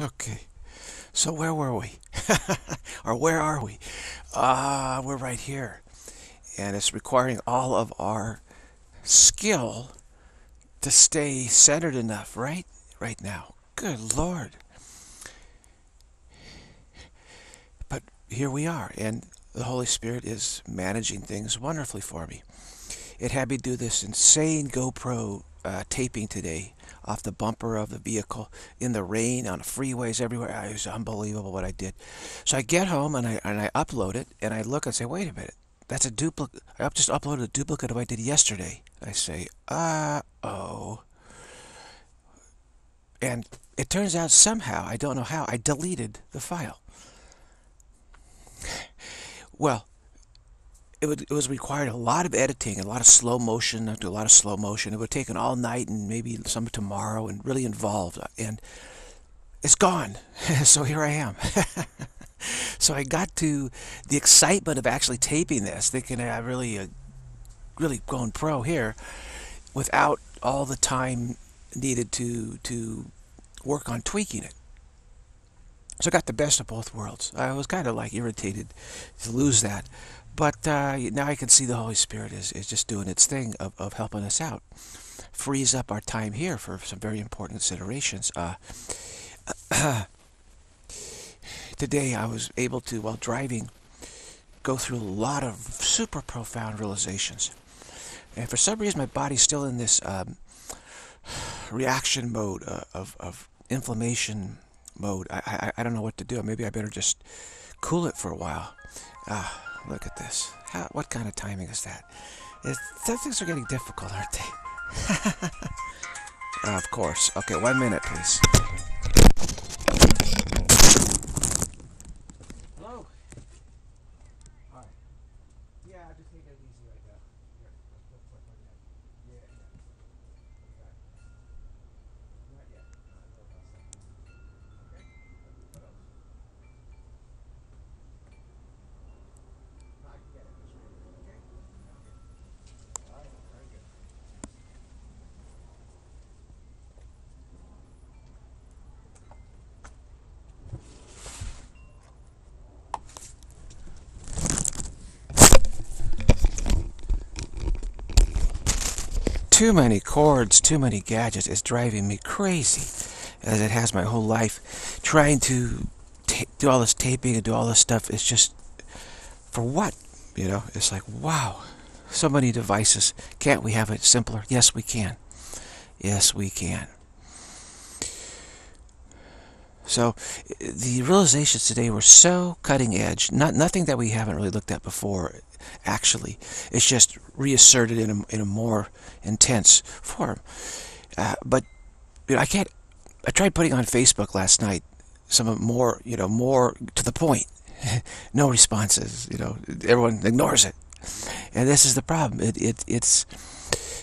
Okay. So where were we? or where are we? Ah, uh, we're right here. And it's requiring all of our skill to stay centered enough, right? Right now. Good Lord. But here we are, and the Holy Spirit is managing things wonderfully for me. It had me do this insane GoPro uh, taping today off the bumper of the vehicle in the rain on the freeways everywhere. It was unbelievable what I did. So I get home and I and I upload it and I look and say, wait a minute, that's a duplicate. I just uploaded a duplicate of what I did yesterday. I say, uh oh. And it turns out somehow, I don't know how, I deleted the file. Well, it, would, it was required a lot of editing, a lot of slow motion, a lot of slow motion. It would take an all night and maybe some tomorrow and really involved. And it's gone. so here I am. so I got to the excitement of actually taping this, thinking I really, uh, really going pro here, without all the time needed to to work on tweaking it. So I got the best of both worlds. I was kind of like irritated to lose that. But uh, now I can see the Holy Spirit is, is just doing its thing of, of helping us out. Frees up our time here for some very important considerations. Uh, today I was able to, while driving, go through a lot of super profound realizations. And for some reason my body's still in this um, reaction mode uh, of, of inflammation mode. I, I, I don't know what to do. Maybe I better just cool it for a while. Ah. Look at this. How, what kind of timing is that? It, things are getting difficult, aren't they? uh, of course. Okay, one minute, please. Hello? Hi. Yeah, just take it easy right now. Here, let's put Yeah, yeah. Not yet. Too many cords, too many gadgets is driving me crazy, as it has my whole life. Trying to do all this taping and do all this stuff is just for what? You know, it's like wow, so many devices. Can't we have it simpler? Yes, we can. Yes, we can. So the realizations today were so cutting edge. Not nothing that we haven't really looked at before actually. It's just reasserted in a, in a more intense form. Uh, but you know, I can't. I tried putting on Facebook last night some more, you know, more to the point. no responses. You know, everyone ignores it, and this is the problem. It, it it's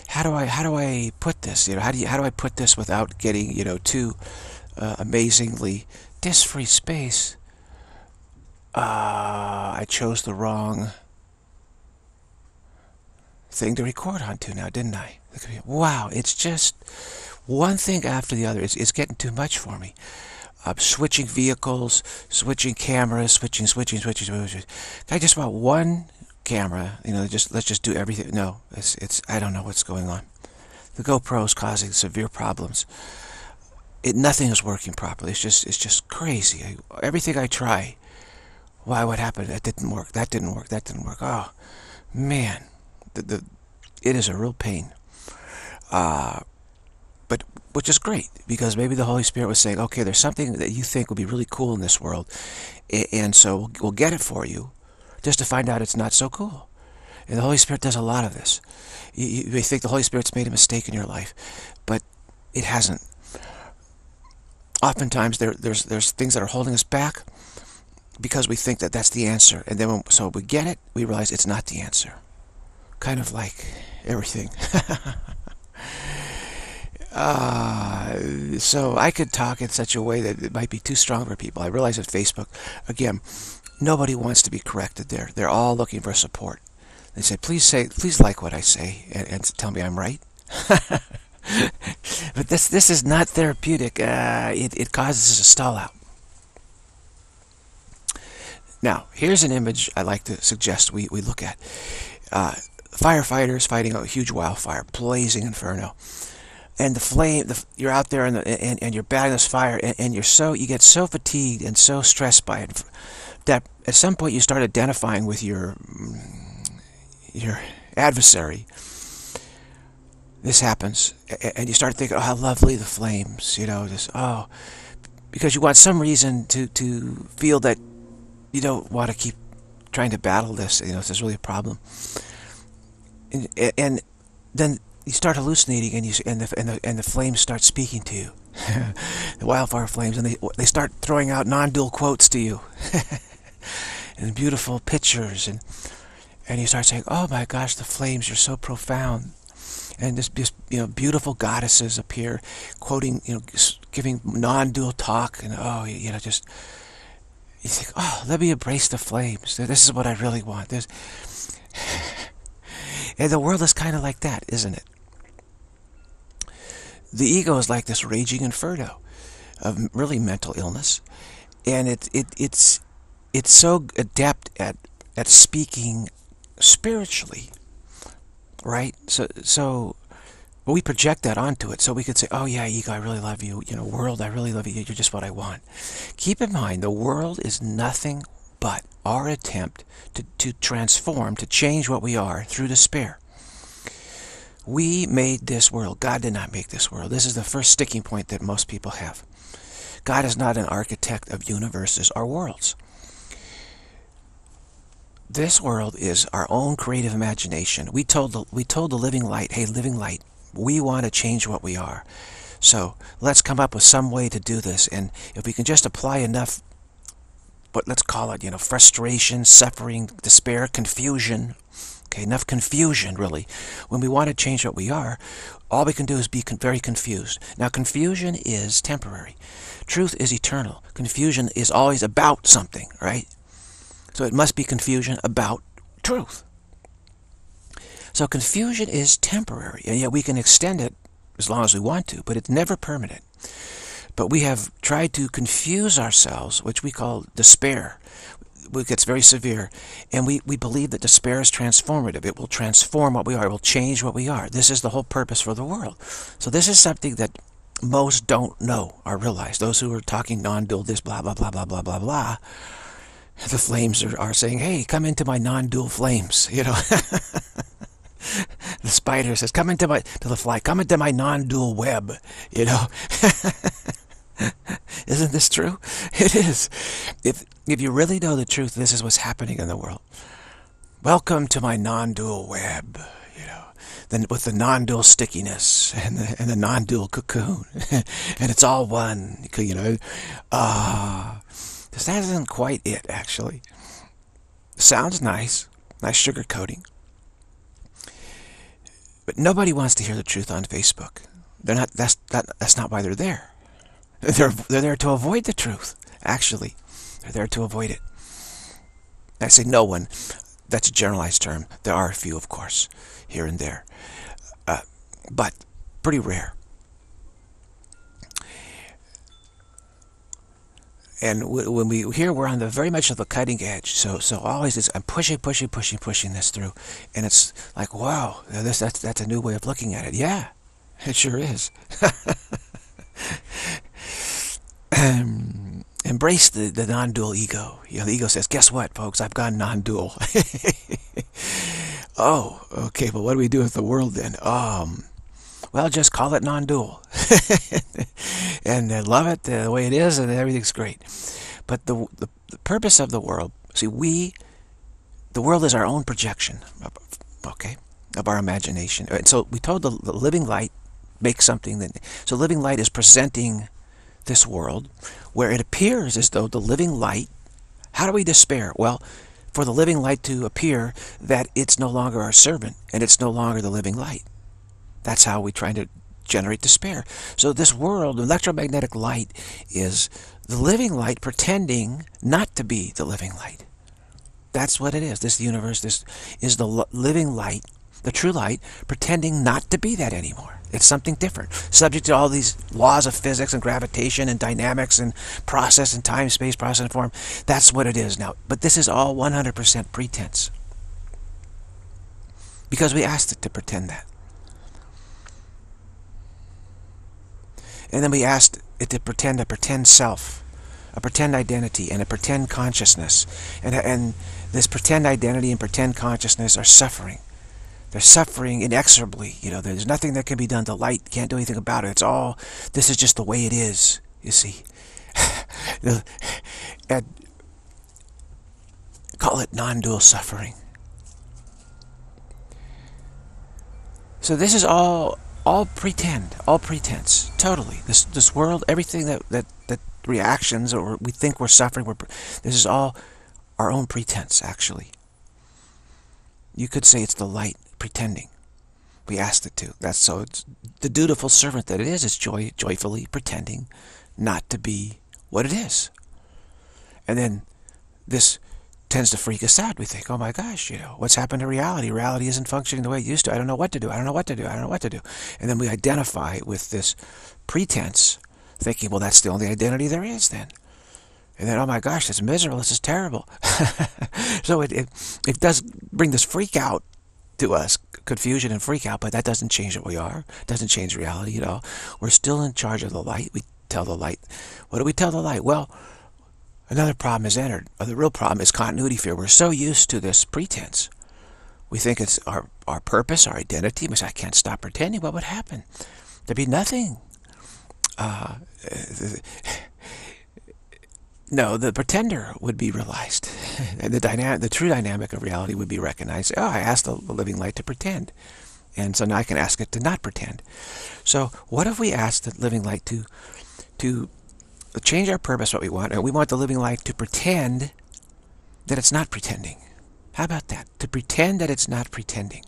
how do I how do I put this? You know, how do you how do I put this without getting you know too uh, amazingly this free space? Uh, I chose the wrong thing to record onto now, didn't I? Wow, it's just one thing after the other. It's, it's getting too much for me. I'm switching vehicles, switching cameras, switching, switching, switching, switching. I just want one camera, you know, just let's just do everything. No, it's, it's, I don't know what's going on. The GoPro is causing severe problems. It, nothing is working properly. It's just, it's just crazy. I, everything I try, why, what happened? That didn't work. That didn't work. That didn't work. Oh, man the, the it is a real pain. Uh, but which is great because maybe the Holy Spirit was saying, okay, there's something that you think would be really cool in this world, and so we'll get it for you, just to find out it's not so cool. And the Holy Spirit does a lot of this. You, you may think the Holy Spirit's made a mistake in your life, but it hasn't. Oftentimes, there, there's there's things that are holding us back because we think that that's the answer, and then when, so we get it, we realize it's not the answer kind of like everything. uh, so I could talk in such a way that it might be too strong for people. I realize that Facebook, again, nobody wants to be corrected there. They're all looking for support. They say, please say, please like what I say and, and tell me I'm right. but this this is not therapeutic. Uh, it, it causes a stall out. Now, here's an image I like to suggest we, we look at. Uh, firefighters fighting a huge wildfire, blazing inferno. And the flame, the, you're out there and, the, and, and you're battling this fire and, and you're so, you get so fatigued and so stressed by it that at some point you start identifying with your, mm, your adversary. This happens and you start thinking, oh, how lovely the flames, you know, just, oh, because you want some reason to, to feel that you don't want to keep trying to battle this, you know, this is really a problem and, and then you start hallucinating and you and the and the, and the flames start speaking to you. The wildfire flames and they they start throwing out non-dual quotes to you. And beautiful pictures and and you start saying oh my gosh the flames are so profound. And this just you know beautiful goddesses appear quoting you know giving non-dual talk and oh you know just you think oh let me embrace the flames. This is what I really want. This and the world is kind of like that, isn't it? The ego is like this raging inferno of really mental illness. And it, it, it's, it's so adept at, at speaking spiritually, right? So, so we project that onto it. So we could say, oh yeah, ego, I really love you. You know, world, I really love you. You're just what I want. Keep in mind, the world is nothing but our attempt to, to transform, to change what we are through despair. We made this world. God did not make this world. This is the first sticking point that most people have. God is not an architect of universes or worlds. This world is our own creative imagination. We told the, we told the living light, hey, living light, we want to change what we are. So let's come up with some way to do this. And if we can just apply enough what let's call it, you know, frustration, suffering, despair, confusion. Okay, enough confusion, really. When we want to change what we are, all we can do is be con very confused. Now, confusion is temporary. Truth is eternal. Confusion is always about something, right? So it must be confusion about truth. So confusion is temporary, and yet we can extend it as long as we want to, but it's never permanent. But we have tried to confuse ourselves, which we call despair. It gets very severe. And we, we believe that despair is transformative. It will transform what we are. It will change what we are. This is the whole purpose for the world. So this is something that most don't know or realize. Those who are talking non-dual this, blah, blah, blah, blah, blah, blah, blah. The flames are, are saying, hey, come into my non-dual flames, you know. the spider says, come into my, to the fly, come into my non-dual web, you know. Isn't this true? It is. If, if you really know the truth, this is what's happening in the world. Welcome to my non-dual web, you know, then with the non-dual stickiness and the, and the non-dual cocoon. and it's all one, you know. Ah, uh, this isn't quite it, actually. Sounds nice. Nice sugar coating. But nobody wants to hear the truth on Facebook. They're not, that's, that, that's not why they're there. They're, they're there to avoid the truth, actually. They're there to avoid it. I say no one. That's a generalized term. There are a few, of course, here and there. Uh, but pretty rare. And when we here, we're on the very much of the cutting edge. So, so always this, I'm pushing, pushing, pushing, pushing this through, and it's like, wow, this that's that's a new way of looking at it. Yeah, it sure is. embrace the, the non-dual ego. You know, the ego says, guess what, folks? I've gone non-dual. oh, okay, but what do we do with the world then? Um, well, just call it non-dual. and uh, love it the way it is, and everything's great. But the, the, the purpose of the world, see, we, the world is our own projection, okay, of our imagination. And so we told the, the living light, make something that, so living light is presenting this world where it appears as though the living light, how do we despair? Well, for the living light to appear that it's no longer our servant and it's no longer the living light. That's how we try to generate despair. So this world, electromagnetic light, is the living light pretending not to be the living light. That's what it is. This universe this is the living light the true light, pretending not to be that anymore. It's something different, subject to all these laws of physics and gravitation and dynamics and process and time, space, process, and form. That's what it is now. But this is all 100% pretense. Because we asked it to pretend that. And then we asked it to pretend a pretend self, a pretend identity, and a pretend consciousness. And, and this pretend identity and pretend consciousness are suffering. They're suffering inexorably. You know, there's nothing that can be done. The light can't do anything about it. It's all, this is just the way it is, you see. and call it non-dual suffering. So this is all all pretend, all pretense, totally. This this world, everything that that that reactions or we think we're suffering, we're this is all our own pretense, actually. You could say it's the light pretending. We asked it to. That's so it's the dutiful servant that it is, is joy, joyfully pretending not to be what it is. And then this tends to freak us out. We think, oh my gosh, you know, what's happened to reality? Reality isn't functioning the way it used to. I don't know what to do. I don't know what to do. I don't know what to do. And then we identify with this pretense, thinking, well, that's the only identity there is then. And then, oh my gosh, it's miserable. This is terrible. so it, it, it does bring this freak out to us, confusion and freak out, but that doesn't change what we are. Doesn't change reality at all. We're still in charge of the light. We tell the light. What do we tell the light? Well, another problem is entered. Or the real problem is continuity fear. We're so used to this pretense. We think it's our, our purpose, our identity. We say, I can't stop pretending. What would happen? There'd be nothing. Uh, no, the pretender would be realized. the dynamic, the true dynamic of reality would be recognized. Oh, I asked the living light to pretend. And so now I can ask it to not pretend. So what if we ask the living light to, to change our purpose, what we want, and we want the living light to pretend that it's not pretending. How about that? To pretend that it's not pretending.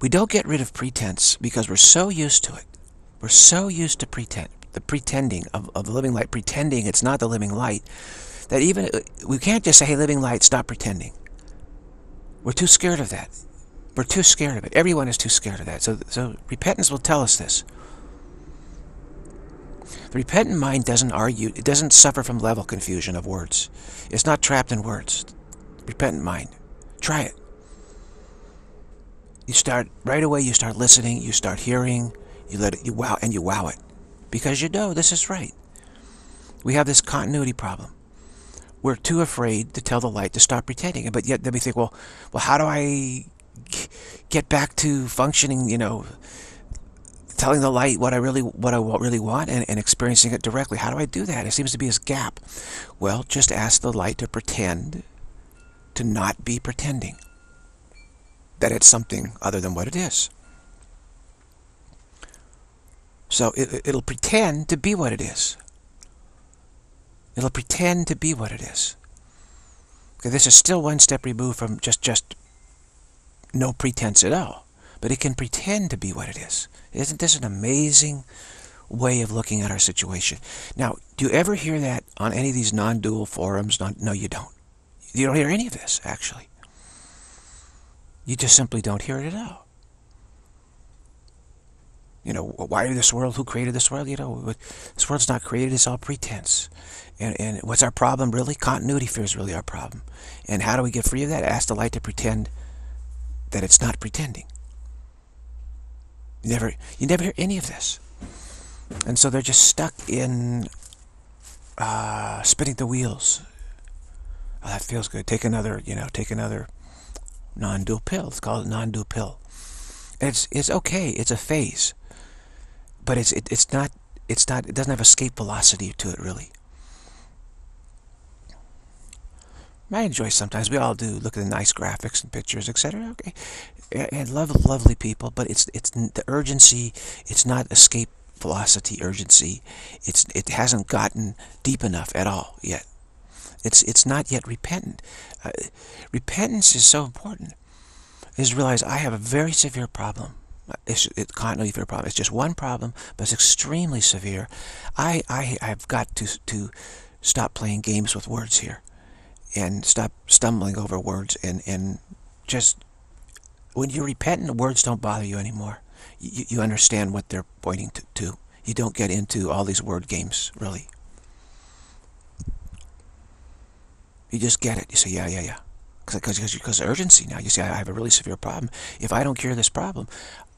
We don't get rid of pretense because we're so used to it. We're so used to pretend the pretending of, of the living light, pretending it's not the living light, that even, uh, we can't just say, hey, living light, stop pretending. We're too scared of that. We're too scared of it. Everyone is too scared of that. So, so repentance will tell us this. The repentant mind doesn't argue, it doesn't suffer from level confusion of words. It's not trapped in words. Repentant mind. Try it. You start, right away you start listening, you start hearing, you let it, you wow, and you wow it because you know this is right. We have this continuity problem. We're too afraid to tell the light to stop pretending. But yet then we think, well, well, how do I get back to functioning, you know, telling the light what I really what I really want and, and experiencing it directly. How do I do that? It seems to be this gap. Well, just ask the light to pretend to not be pretending that it's something other than what it is. So it, it'll pretend to be what it is. It'll pretend to be what it is. Okay, this is still one step removed from just, just no pretense at all. But it can pretend to be what it is. Isn't this an amazing way of looking at our situation? Now, do you ever hear that on any of these non-dual forums? Non no, you don't. You don't hear any of this, actually. You just simply don't hear it at all you know, why this world? Who created this world? You know, this world's not created. It's all pretense. And, and what's our problem, really? Continuity fear is really our problem. And how do we get free of that? Ask the light to pretend that it's not pretending. You never, you never hear any of this. And so they're just stuck in uh, spinning the wheels. Oh, that feels good. Take another, you know, take another non-dual pill. Let's call it non-dual pill. It's, it's okay. It's a phase but it's it, it's not it's not it doesn't have escape velocity to it really. I enjoy sometimes. We all do. Look at the nice graphics and pictures, etc. Okay, and love lovely people, but it's it's the urgency. It's not escape velocity urgency. It's it hasn't gotten deep enough at all yet. It's it's not yet repentant. Uh, repentance is so important. Is realize I have a very severe problem it's, it continuity fear problem. It's just one problem, but it's extremely severe. I, I, I've got to, to stop playing games with words here and stop stumbling over words and, and just when you're repentant, the words don't bother you anymore. You, you understand what they're pointing to, to. You don't get into all these word games, really. You just get it. You say, yeah, yeah, yeah. Because because urgency now. You see, I have a really severe problem. If I don't cure this problem,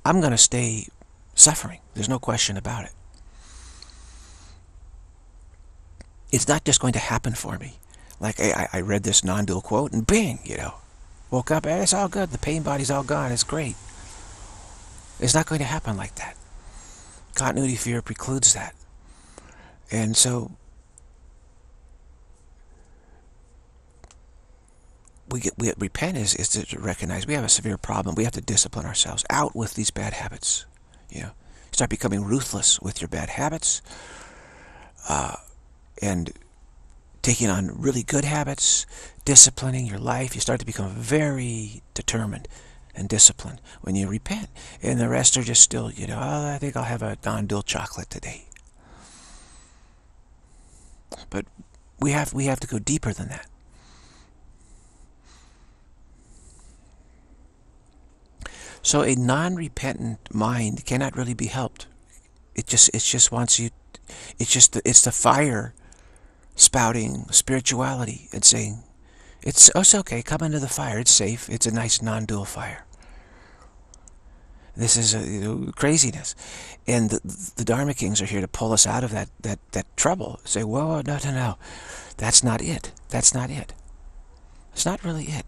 I'm going to stay suffering. There's no question about it. It's not just going to happen for me. Like I, I read this non-dual quote and bing, you know, woke up, and it's all good. The pain body's all gone. It's great. It's not going to happen like that. Continuity fear precludes that. And so we get we repent is, is to recognize we have a severe problem. We have to discipline ourselves. Out with these bad habits. You know, start becoming ruthless with your bad habits. Uh, and taking on really good habits, disciplining your life. You start to become very determined and disciplined when you repent. And the rest are just still, you know, oh, I think I'll have a non-dual chocolate today. But we have we have to go deeper than that. So a non-repentant mind cannot really be helped. It just it just wants you. It's just the, it's the fire spouting spirituality and saying, it's, oh, it's okay, come into the fire, it's safe, it's a nice non-dual fire. This is a, you know, craziness. And the, the Dharma Kings are here to pull us out of that, that, that trouble. Say, whoa, no, no, no. That's not it. That's not it. It's not really it.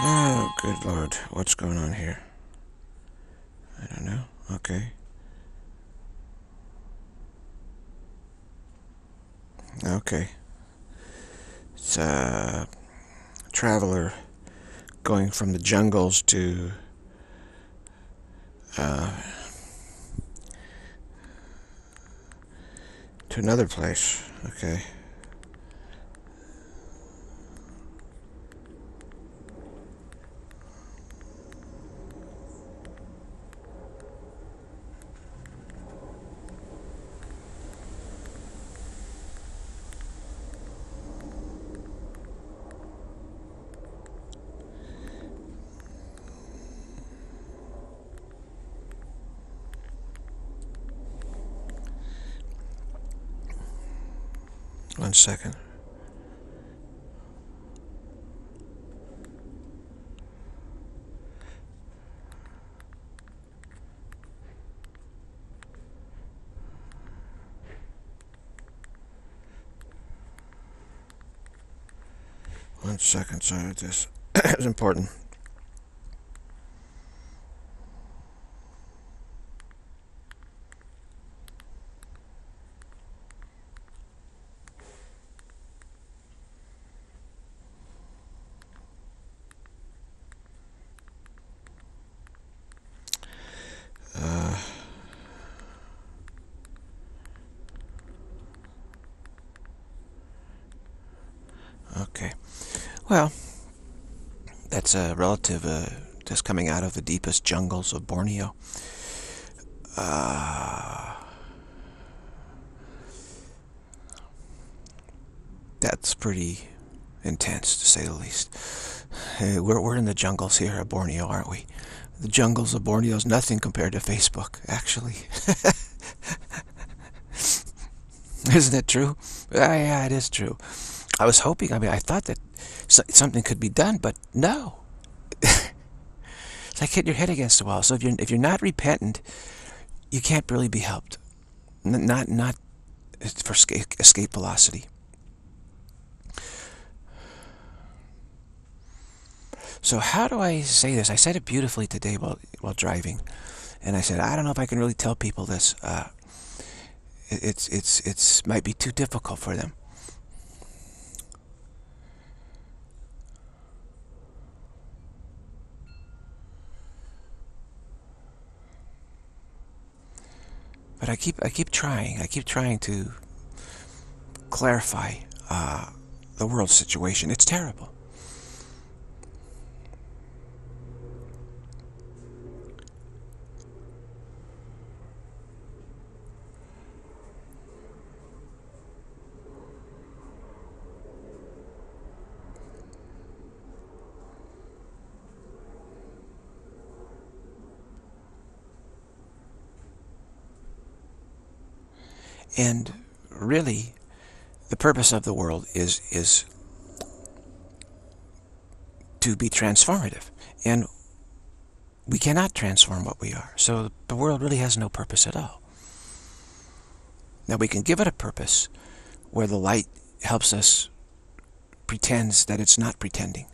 Oh, good Lord. What's going on here? I don't know. Okay. Okay. It's a traveler going from the jungles to uh, to another place. Okay. One second. One second, sorry, this is important. Well, that's a relative uh, just coming out of the deepest jungles of Borneo. Uh, that's pretty intense, to say the least. Hey, we're, we're in the jungles here at Borneo, aren't we? The jungles of Borneo is nothing compared to Facebook, actually. Isn't it true? Uh, yeah, it is true. I was hoping, I mean, I thought that something could be done, but no. it's like hitting your head against the wall. So if you're, if you're not repentant, you can't really be helped. Not, not for escape, velocity. So how do I say this? I said it beautifully today while, while driving. And I said, I don't know if I can really tell people this. Uh, it's, it's, it's might be too difficult for them. But I keep I keep trying. I keep trying to clarify uh, the world situation. It's terrible. And really, the purpose of the world is is to be transformative. And we cannot transform what we are. So the world really has no purpose at all. Now we can give it a purpose where the light helps us pretends that it's not pretending.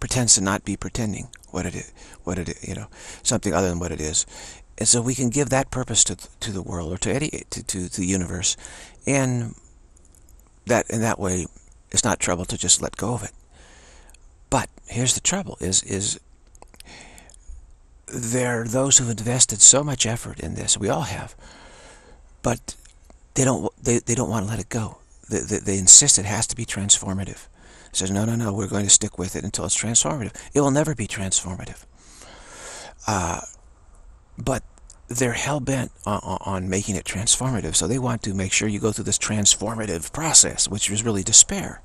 Pretends to not be pretending what it is, what it is, you know, something other than what it is. And so we can give that purpose to to the world or to any to, to, the universe, and that in that way, it's not trouble to just let go of it. But here's the trouble: is is there are those who've invested so much effort in this. We all have, but they don't they, they don't want to let it go. They, they, they insist it has to be transformative. It says no no no we're going to stick with it until it's transformative. It will never be transformative. Uh, but they're hell bent on, on making it transformative. So they want to make sure you go through this transformative process, which is really despair.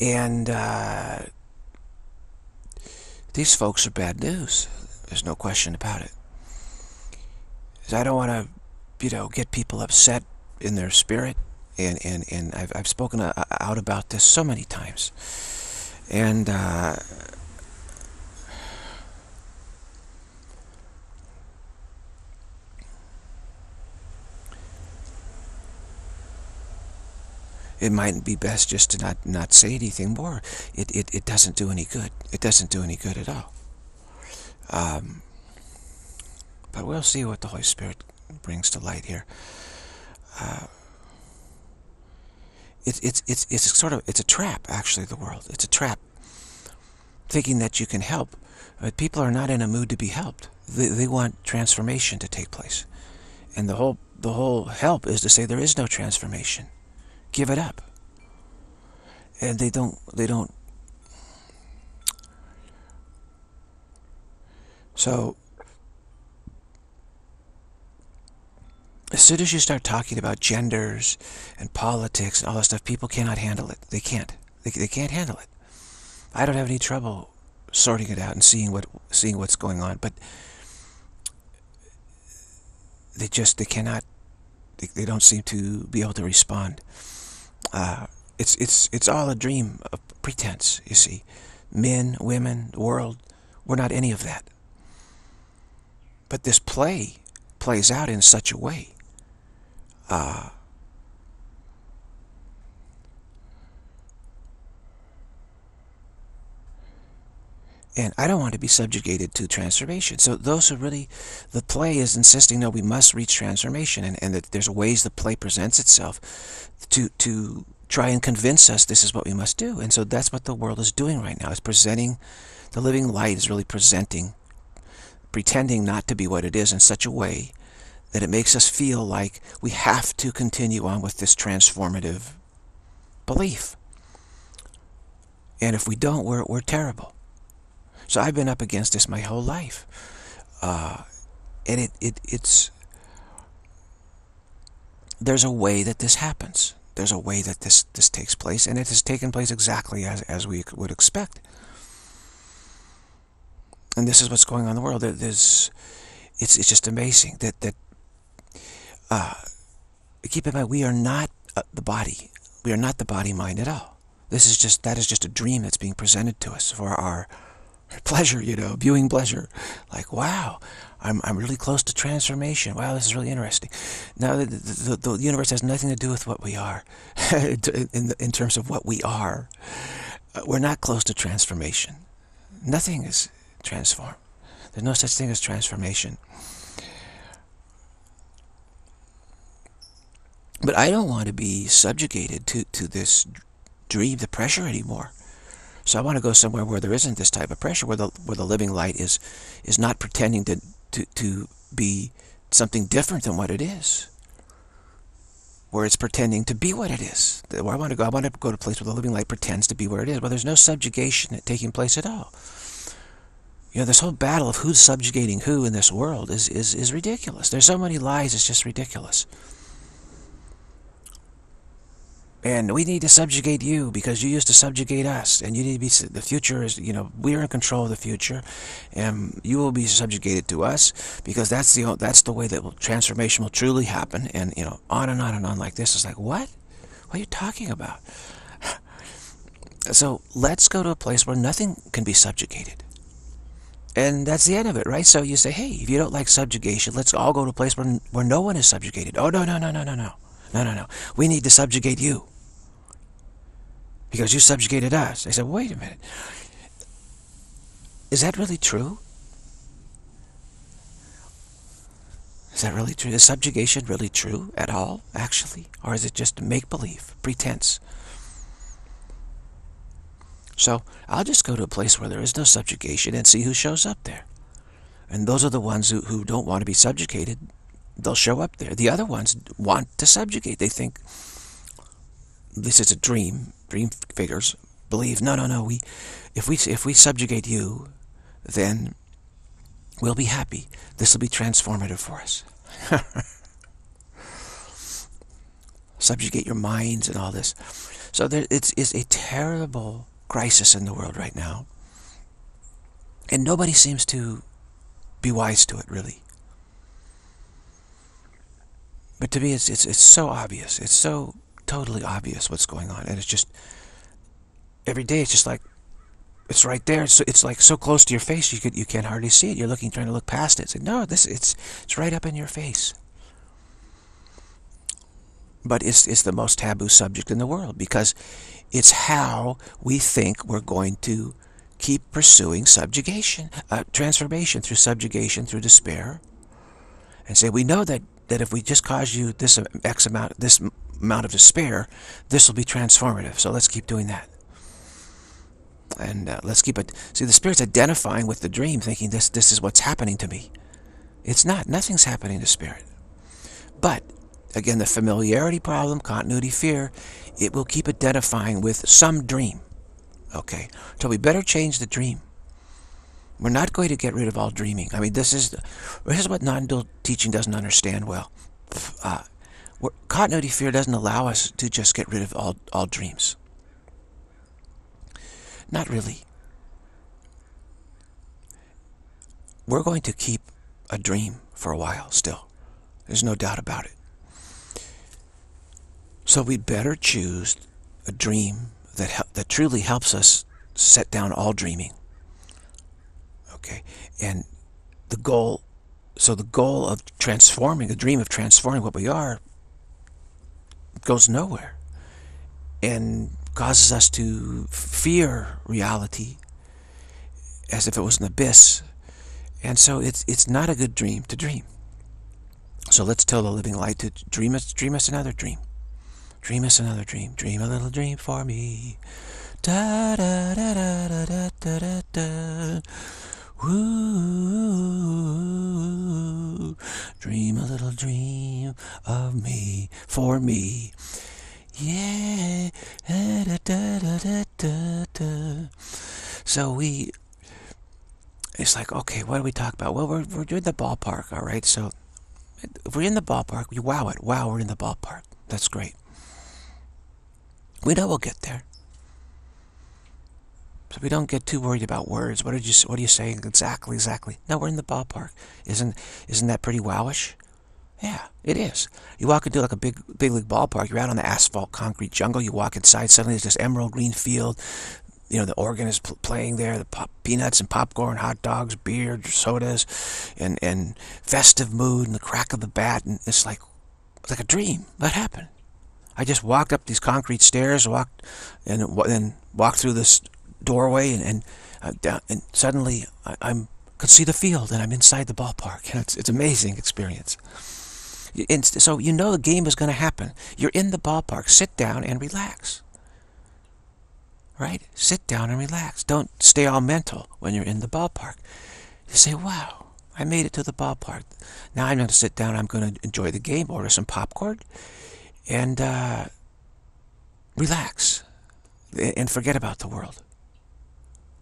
And uh, these folks are bad news. There's no question about it. I don't want to, you know, get people upset in their spirit. And, and, and I've, I've spoken uh, out about this so many times. And uh, it might be best just to not, not say anything more. It, it, it doesn't do any good. It doesn't do any good at all. Um, but we'll see what the Holy Spirit brings to light here. Uh, it, it's, it's, it's sort of, it's a trap, actually, the world. It's a trap. Thinking that you can help. But people are not in a mood to be helped. They, they want transformation to take place. And the whole, the whole help is to say there is no transformation give it up. And they don't, they don't. So, as soon as you start talking about genders and politics and all that stuff, people cannot handle it. They can't. They, they can't handle it. I don't have any trouble sorting it out and seeing what seeing what's going on, but they just they cannot. They, they don't seem to be able to respond uh, it's it's it's all a dream of pretense. You see, men, women, the world, we're not any of that. But this play plays out in such a way. Uh, and I don't want to be subjugated to transformation. So those who really, the play is insisting, no, we must reach transformation, and, and that there's ways the play presents itself to, to try and convince us this is what we must do. And so that's what the world is doing right now. It's presenting, the living light is really presenting, pretending not to be what it is in such a way that it makes us feel like we have to continue on with this transformative belief. And if we don't, we're, we're terrible. So I've been up against this my whole life. Uh, and it, it it's there's a way that this happens. There's a way that this this takes place, and it has taken place exactly as as we would expect. And this is what's going on in the world. There's, it's it's just amazing that that. Uh, keep in mind, we are not uh, the body. We are not the body mind at all. This is just that is just a dream that's being presented to us for our pleasure, you know, viewing pleasure. Like, wow, I'm, I'm really close to transformation. Wow, this is really interesting. Now, the, the, the universe has nothing to do with what we are in, in terms of what we are. Uh, we're not close to transformation. Nothing is transformed. There's no such thing as transformation. But I don't want to be subjugated to, to this dream, the pressure anymore. So I want to go somewhere where there isn't this type of pressure, where the where the living light is is not pretending to to to be something different than what it is. Where it's pretending to be what it is. Where I want to go, I want to go to a place where the living light pretends to be where it is. where there's no subjugation taking place at all. You know, this whole battle of who's subjugating who in this world is is is ridiculous. There's so many lies. It's just ridiculous. And we need to subjugate you because you used to subjugate us. And you need to be the future is you know we're in control of the future. And you will be subjugated to us because that's the that's the way that transformation will truly happen. And you know on and on and on like this. Is like what? What are you talking about? So let's go to a place where nothing can be subjugated. And that's the end of it right? So you say hey if you don't like subjugation let's all go to a place where, where no one is subjugated. Oh no no no no no no no, no, no. We need to subjugate you. Because you subjugated us. I said, wait a minute. Is that really true? Is that really true? Is subjugation really true at all, actually? Or is it just make-believe, pretense? So I'll just go to a place where there is no subjugation and see who shows up there. And those are the ones who, who don't want to be subjugated they'll show up there. The other ones want to subjugate. They think this is a dream. Dream figures believe, no, no, no. We, if we if we subjugate you, then we'll be happy. This will be transformative for us. subjugate your minds and all this. So there it's, it's a terrible crisis in the world right now. And nobody seems to be wise to it, really. But to me, it's, it's, it's so obvious. It's so totally obvious what's going on. And it's just, every day it's just like, it's right there. It's, it's like so close to your face, you, could, you can't hardly see it. You're looking, trying to look past it. It's like, no, this, it's, it's right up in your face. But it's, it's the most taboo subject in the world because it's how we think we're going to keep pursuing subjugation, uh, transformation through subjugation, through despair. And say, we know that that if we just cause you this X amount, this amount of despair, this will be transformative. So let's keep doing that. And uh, let's keep it. See, the Spirit's identifying with the dream, thinking this, this is what's happening to me. It's not. Nothing's happening to Spirit. But, again, the familiarity problem, continuity fear, it will keep identifying with some dream. Okay? So we better change the dream. We're not going to get rid of all dreaming. I mean, this is this is what non-dual teaching doesn't understand well. Uh, continuity fear doesn't allow us to just get rid of all, all dreams. Not really. We're going to keep a dream for a while still. There's no doubt about it. So we better choose a dream that, that truly helps us set down all dreaming. Okay, and the goal, so the goal of transforming, the dream of transforming what we are, goes nowhere, and causes us to fear reality as if it was an abyss, and so it's it's not a good dream to dream. So let's tell the living light to dream us, dream us another dream. Dream us another dream. Dream a little dream for me. Da da da da da da da da. Ooh, dream a little dream of me, for me. Yeah. Da, da, da, so we, it's like, okay, what do we talk about? Well, we're, we're in the ballpark, all right? So if we're in the ballpark, we wow it. Wow, we're in the ballpark. That's great. We know we'll get there. So we don't get too worried about words. What are you What are you saying exactly? Exactly. Now we're in the ballpark. Isn't Isn't that pretty wowish? Yeah, it is. You walk into like a big big league ballpark. You're out on the asphalt concrete jungle. You walk inside. Suddenly there's this emerald green field. You know the organ is playing there. The pop peanuts and popcorn, hot dogs, beer, sodas, and and festive mood and the crack of the bat. And it's like like a dream. What happened? I just walked up these concrete stairs, walked and then walked through this doorway and and, uh, down, and suddenly I, am could see the field and I'm inside the ballpark. it's it's amazing experience. And so you know the game is going to happen. You're in the ballpark. Sit down and relax. Right? Sit down and relax. Don't stay all mental when you're in the ballpark. You say, wow, I made it to the ballpark. Now I'm going to sit down. I'm going to enjoy the game, order some popcorn, and uh, relax and forget about the world.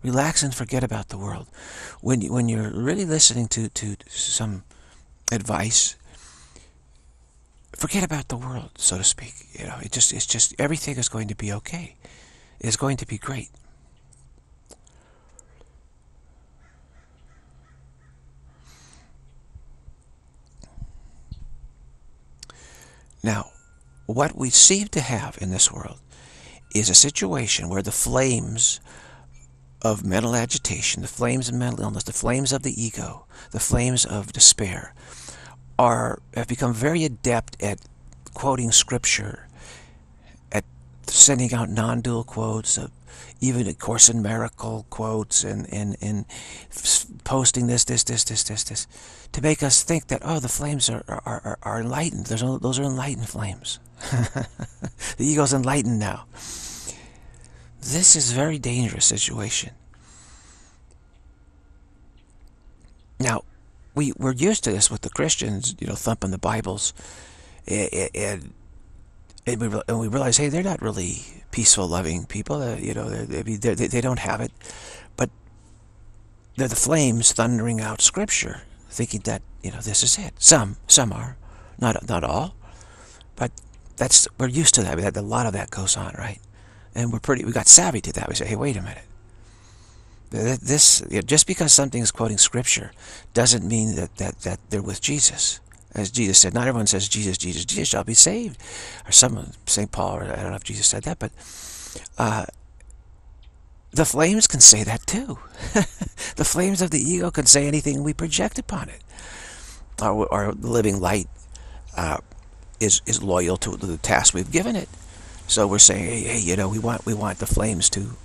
Relax and forget about the world. When, you, when you're really listening to, to some advice, forget about the world, so to speak. You know, it just it's just everything is going to be okay. It's going to be great. Now, what we seem to have in this world is a situation where the flames of mental agitation, the flames of mental illness, the flames of the ego, the flames of despair, are have become very adept at quoting scripture, at sending out non-dual quotes, uh, of even a Course in Miracle quotes, and, and, and posting this, this, this, this, this, this, to make us think that, oh, the flames are, are, are, are enlightened. There's, those are enlightened flames. the ego's enlightened now. This is a very dangerous situation. Now, we, we're used to this with the Christians, you know, thumping the Bibles. And, and, and, we, and we realize, hey, they're not really peaceful, loving people. Uh, you know, they, they, they don't have it. But they're the flames thundering out Scripture, thinking that, you know, this is it. Some, some are. Not, not all. But that's, we're used to that. A lot of that goes on, right? And we're pretty, we got savvy to that. We say, hey, wait a minute. This just because something is quoting scripture doesn't mean that that that they're with Jesus. As Jesus said, not everyone says Jesus, Jesus, Jesus shall be saved, or someone, Saint Paul, or I don't know if Jesus said that, but uh, the flames can say that too. the flames of the ego can say anything we project upon it. Our, our living light uh, is is loyal to the task we've given it. So we're saying, hey, hey, you know, we want we want the flames to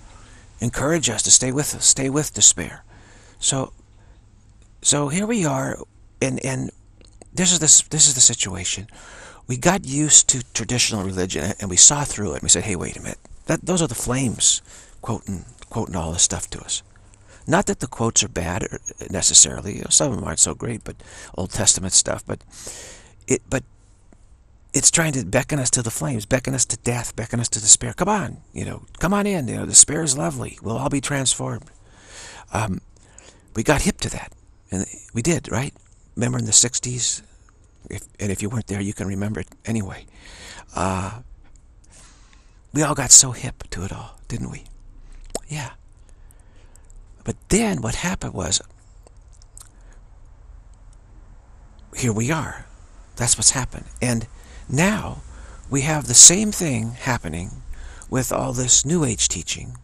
encourage us to stay with stay with despair. So so here we are and and this is this this is the situation. We got used to traditional religion and we saw through it. We said, "Hey, wait a minute. That those are the flames quoting quoting all this stuff to us." Not that the quotes are bad uh, necessarily. You know, some of them aren't so great, but Old Testament stuff. But it, but it's trying to beckon us to the flames, beckon us to death, beckon us to despair. Come on, you know, come on in. You know, despair is lovely. We'll all be transformed. Um, we got hip to that, and we did, right? Remember in the '60s, if, and if you weren't there, you can remember it anyway. Uh, we all got so hip to it all, didn't we? Yeah. But then what happened was, here we are. That's what's happened, and now, we have the same thing happening with all this New Age teaching.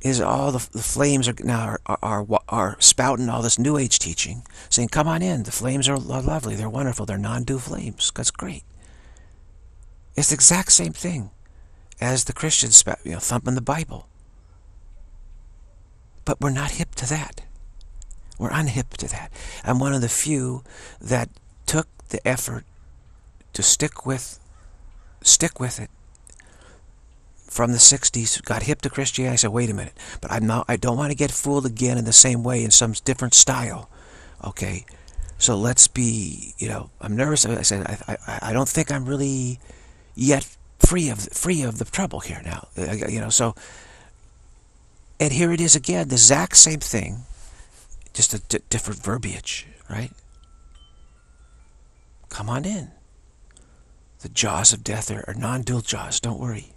Is all the, the flames are now are, are, are spouting all this New Age teaching, saying, come on in, the flames are lovely, they're wonderful, they're non-dual flames. That's great. It's the exact same thing as the Christians you know, thumping the Bible. But we're not hip to that. We're unhip to that. I'm one of the few that took the effort to stick with stick with it from the 60s got hip to Christianity. I said wait a minute but I'm not I don't want to get fooled again in the same way in some different style. Okay so let's be you know I'm nervous. I said I, I, I don't think I'm really yet free of free of the trouble here now. You know so and here it is again the exact same thing just a different verbiage right? Come on in the jaws of death are, are non-dual jaws. Don't worry.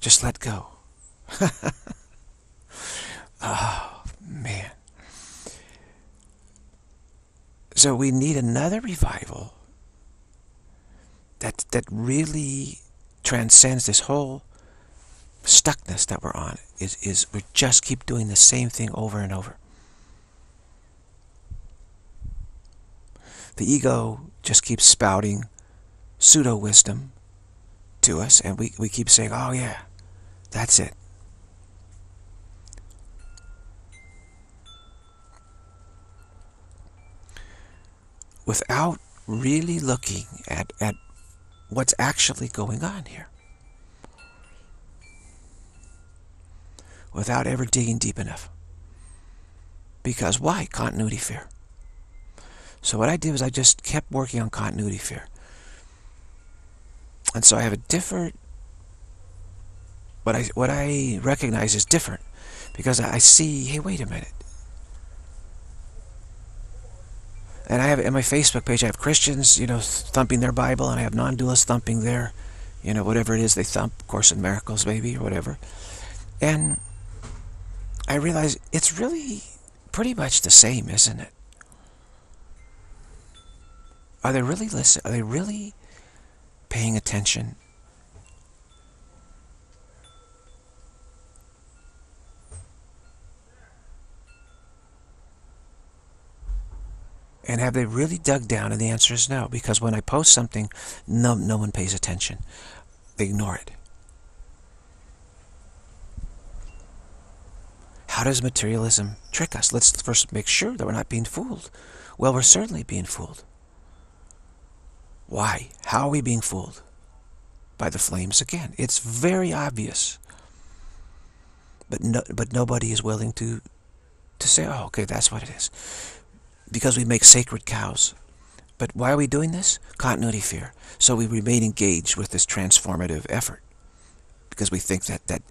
Just let go. oh, man. So we need another revival that that really transcends this whole stuckness that we're on. Is is we just keep doing the same thing over and over. The ego just keeps spouting pseudo-wisdom to us, and we, we keep saying, oh yeah, that's it. Without really looking at, at what's actually going on here. Without ever digging deep enough. Because why? Continuity fear. So what I did was I just kept working on continuity fear. And so I have a different, what I, what I recognize is different because I see, hey, wait a minute. And I have in my Facebook page, I have Christians, you know, thumping their Bible, and I have non-dualists thumping their, you know, whatever it is they thump, Course in Miracles, maybe, or whatever. And I realize it's really pretty much the same, isn't it? Are they really listening? Are they really paying attention? And have they really dug down? And the answer is no, because when I post something, no, no one pays attention. They ignore it. How does materialism trick us? Let's first make sure that we're not being fooled. Well, we're certainly being fooled. Why? How are we being fooled? By the flames again. It's very obvious. But no, but nobody is willing to to say, oh, okay, that's what it is. Because we make sacred cows. But why are we doing this? Continuity fear. So we remain engaged with this transformative effort. Because we think that, that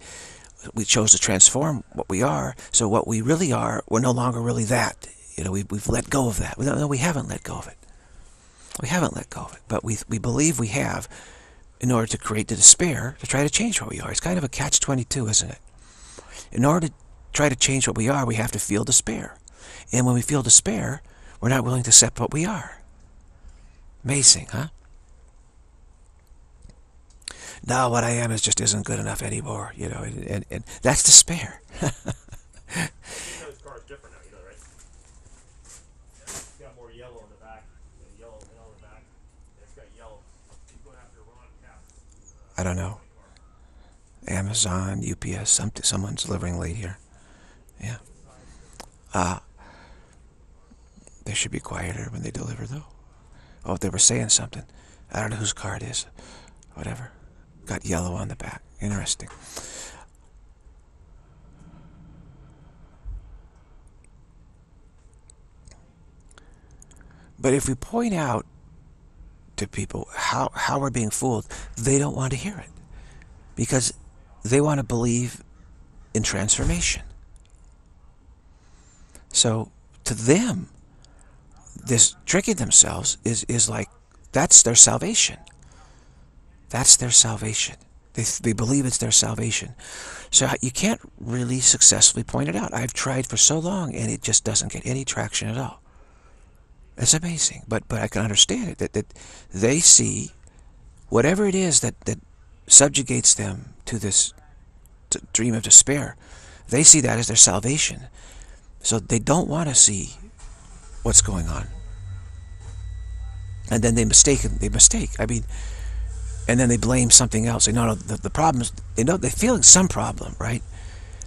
we chose to transform what we are. So what we really are, we're no longer really that. You know, we, we've let go of that. No, we haven't let go of it. We haven't let go of it, but we, we believe we have in order to create the despair to try to change what we are. It's kind of a catch-22, isn't it? In order to try to change what we are, we have to feel despair. And when we feel despair, we're not willing to accept what we are. Amazing, huh? now what I am is just isn't good enough anymore, you know, and, and, and that's despair. I don't know. Amazon, UPS, something, someone's delivering late here. Yeah. Uh, they should be quieter when they deliver, though. Oh, they were saying something. I don't know whose car it is. Whatever. Got yellow on the back. Interesting. But if we point out to people how, how we're being fooled, they don't want to hear it. Because they want to believe in transformation. So to them, this tricking themselves is, is like, that's their salvation. That's their salvation. They, they believe it's their salvation. So you can't really successfully point it out. I've tried for so long and it just doesn't get any traction at all. It's amazing. But but I can understand it, that, that they see whatever it is that, that subjugates them to this dream of despair, they see that as their salvation. So they don't want to see what's going on. And then they mistake, they mistake. I mean, and then they blame something else. They no, no, the, the problem is, they know, they're feeling some problem, right?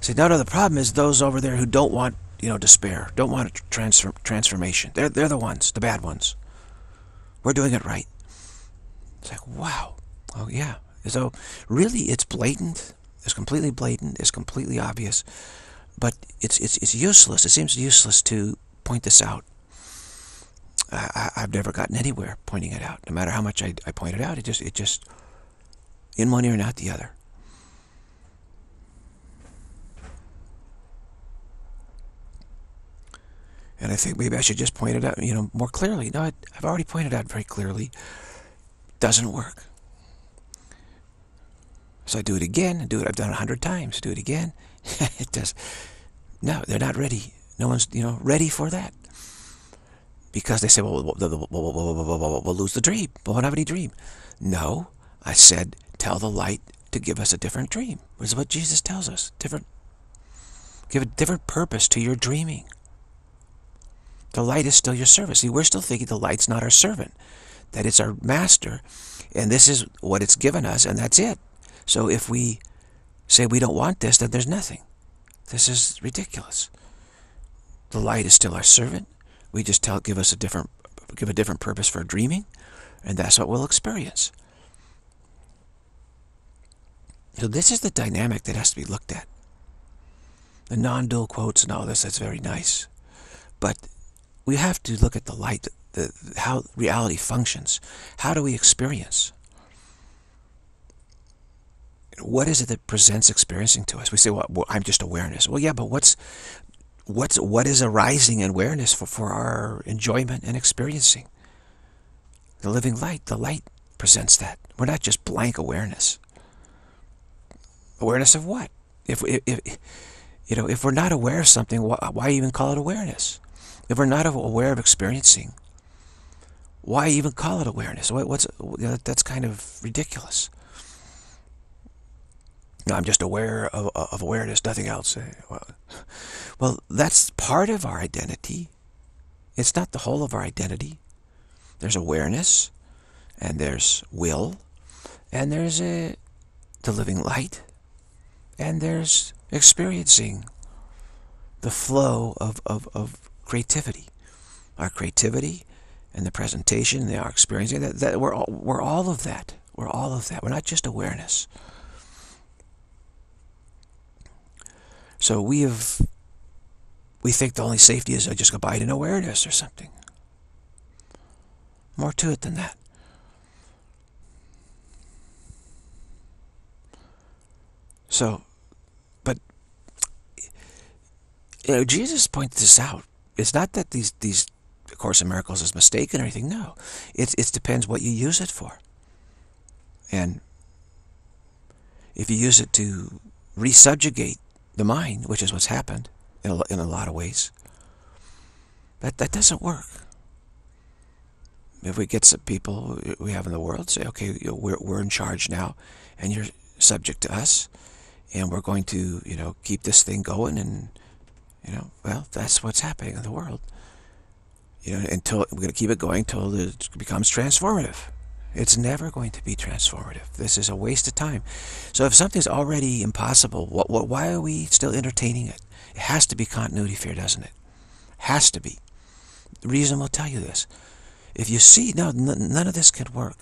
Say, no, no, the problem is those over there who don't want, you know, despair, don't want a transfer, transformation. They're, they're the ones, the bad ones. We're doing it right. It's like, wow. Oh, yeah. So, really, it's blatant. It's completely blatant. It's completely obvious. But it's, it's, it's useless. It seems useless to point this out. I, have never gotten anywhere pointing it out. No matter how much I, I point it out, it just, it just, in one ear and out the other. And I think maybe I should just point it out, you know, more clearly. No, I've already pointed out very clearly. Doesn't work. So I do it again, do it. I've done it a hundred times. Do it again. it does. No, they're not ready. No one's, you know, ready for that because they say, well, we'll, we'll, we'll, we'll lose the dream. We won't have any dream. No, I said, tell the light to give us a different dream. This is what Jesus tells us. Different. Give a different purpose to your dreaming. The light is still your servant. See, we're still thinking the light's not our servant. That it's our master. And this is what it's given us, and that's it. So if we say we don't want this, then there's nothing. This is ridiculous. The light is still our servant. We just tell give us a different give a different purpose for dreaming, and that's what we'll experience. So this is the dynamic that has to be looked at. The non-dual quotes and all this, that's very nice. But we have to look at the light, the, how reality functions. How do we experience? What is it that presents experiencing to us? We say, well, I'm just awareness. Well, yeah, but what's what's what is arising in awareness for, for our enjoyment and experiencing. The living light, the light presents that. We're not just blank awareness. Awareness of what? If, if, if you know, if we're not aware of something, why, why even call it awareness? If we're not aware of experiencing, why even call it awareness? What's that's kind of ridiculous. I'm just aware of, of awareness, nothing else. Eh, well, well, that's part of our identity. It's not the whole of our identity. There's awareness, and there's will, and there's a, the living light, and there's experiencing the flow of, of, of creativity. Our creativity and the presentation, and our experiencing, that, that we're, all, we're all of that. We're all of that. We're not just awareness. So we have, we think the only safety is just abide in awareness or something. More to it than that. So, but you know, Jesus points this out. It's not that these these Course in Miracles is mistaken or anything. No, it it depends what you use it for. And if you use it to resubjugate the mind, which is what's happened in a, in a lot of ways, that that doesn't work. If we get some people we have in the world say, okay, we're we're in charge now, and you're subject to us, and we're going to, you know, keep this thing going and, you know, well, that's what's happening in the world. You know, until we're going to keep it going until it becomes transformative. It's never going to be transformative. This is a waste of time. So if something's already impossible, what, what, why are we still entertaining it? It has to be continuity fear, doesn't it? Has to be. The reason will tell you this. If you see, no, none of this can work,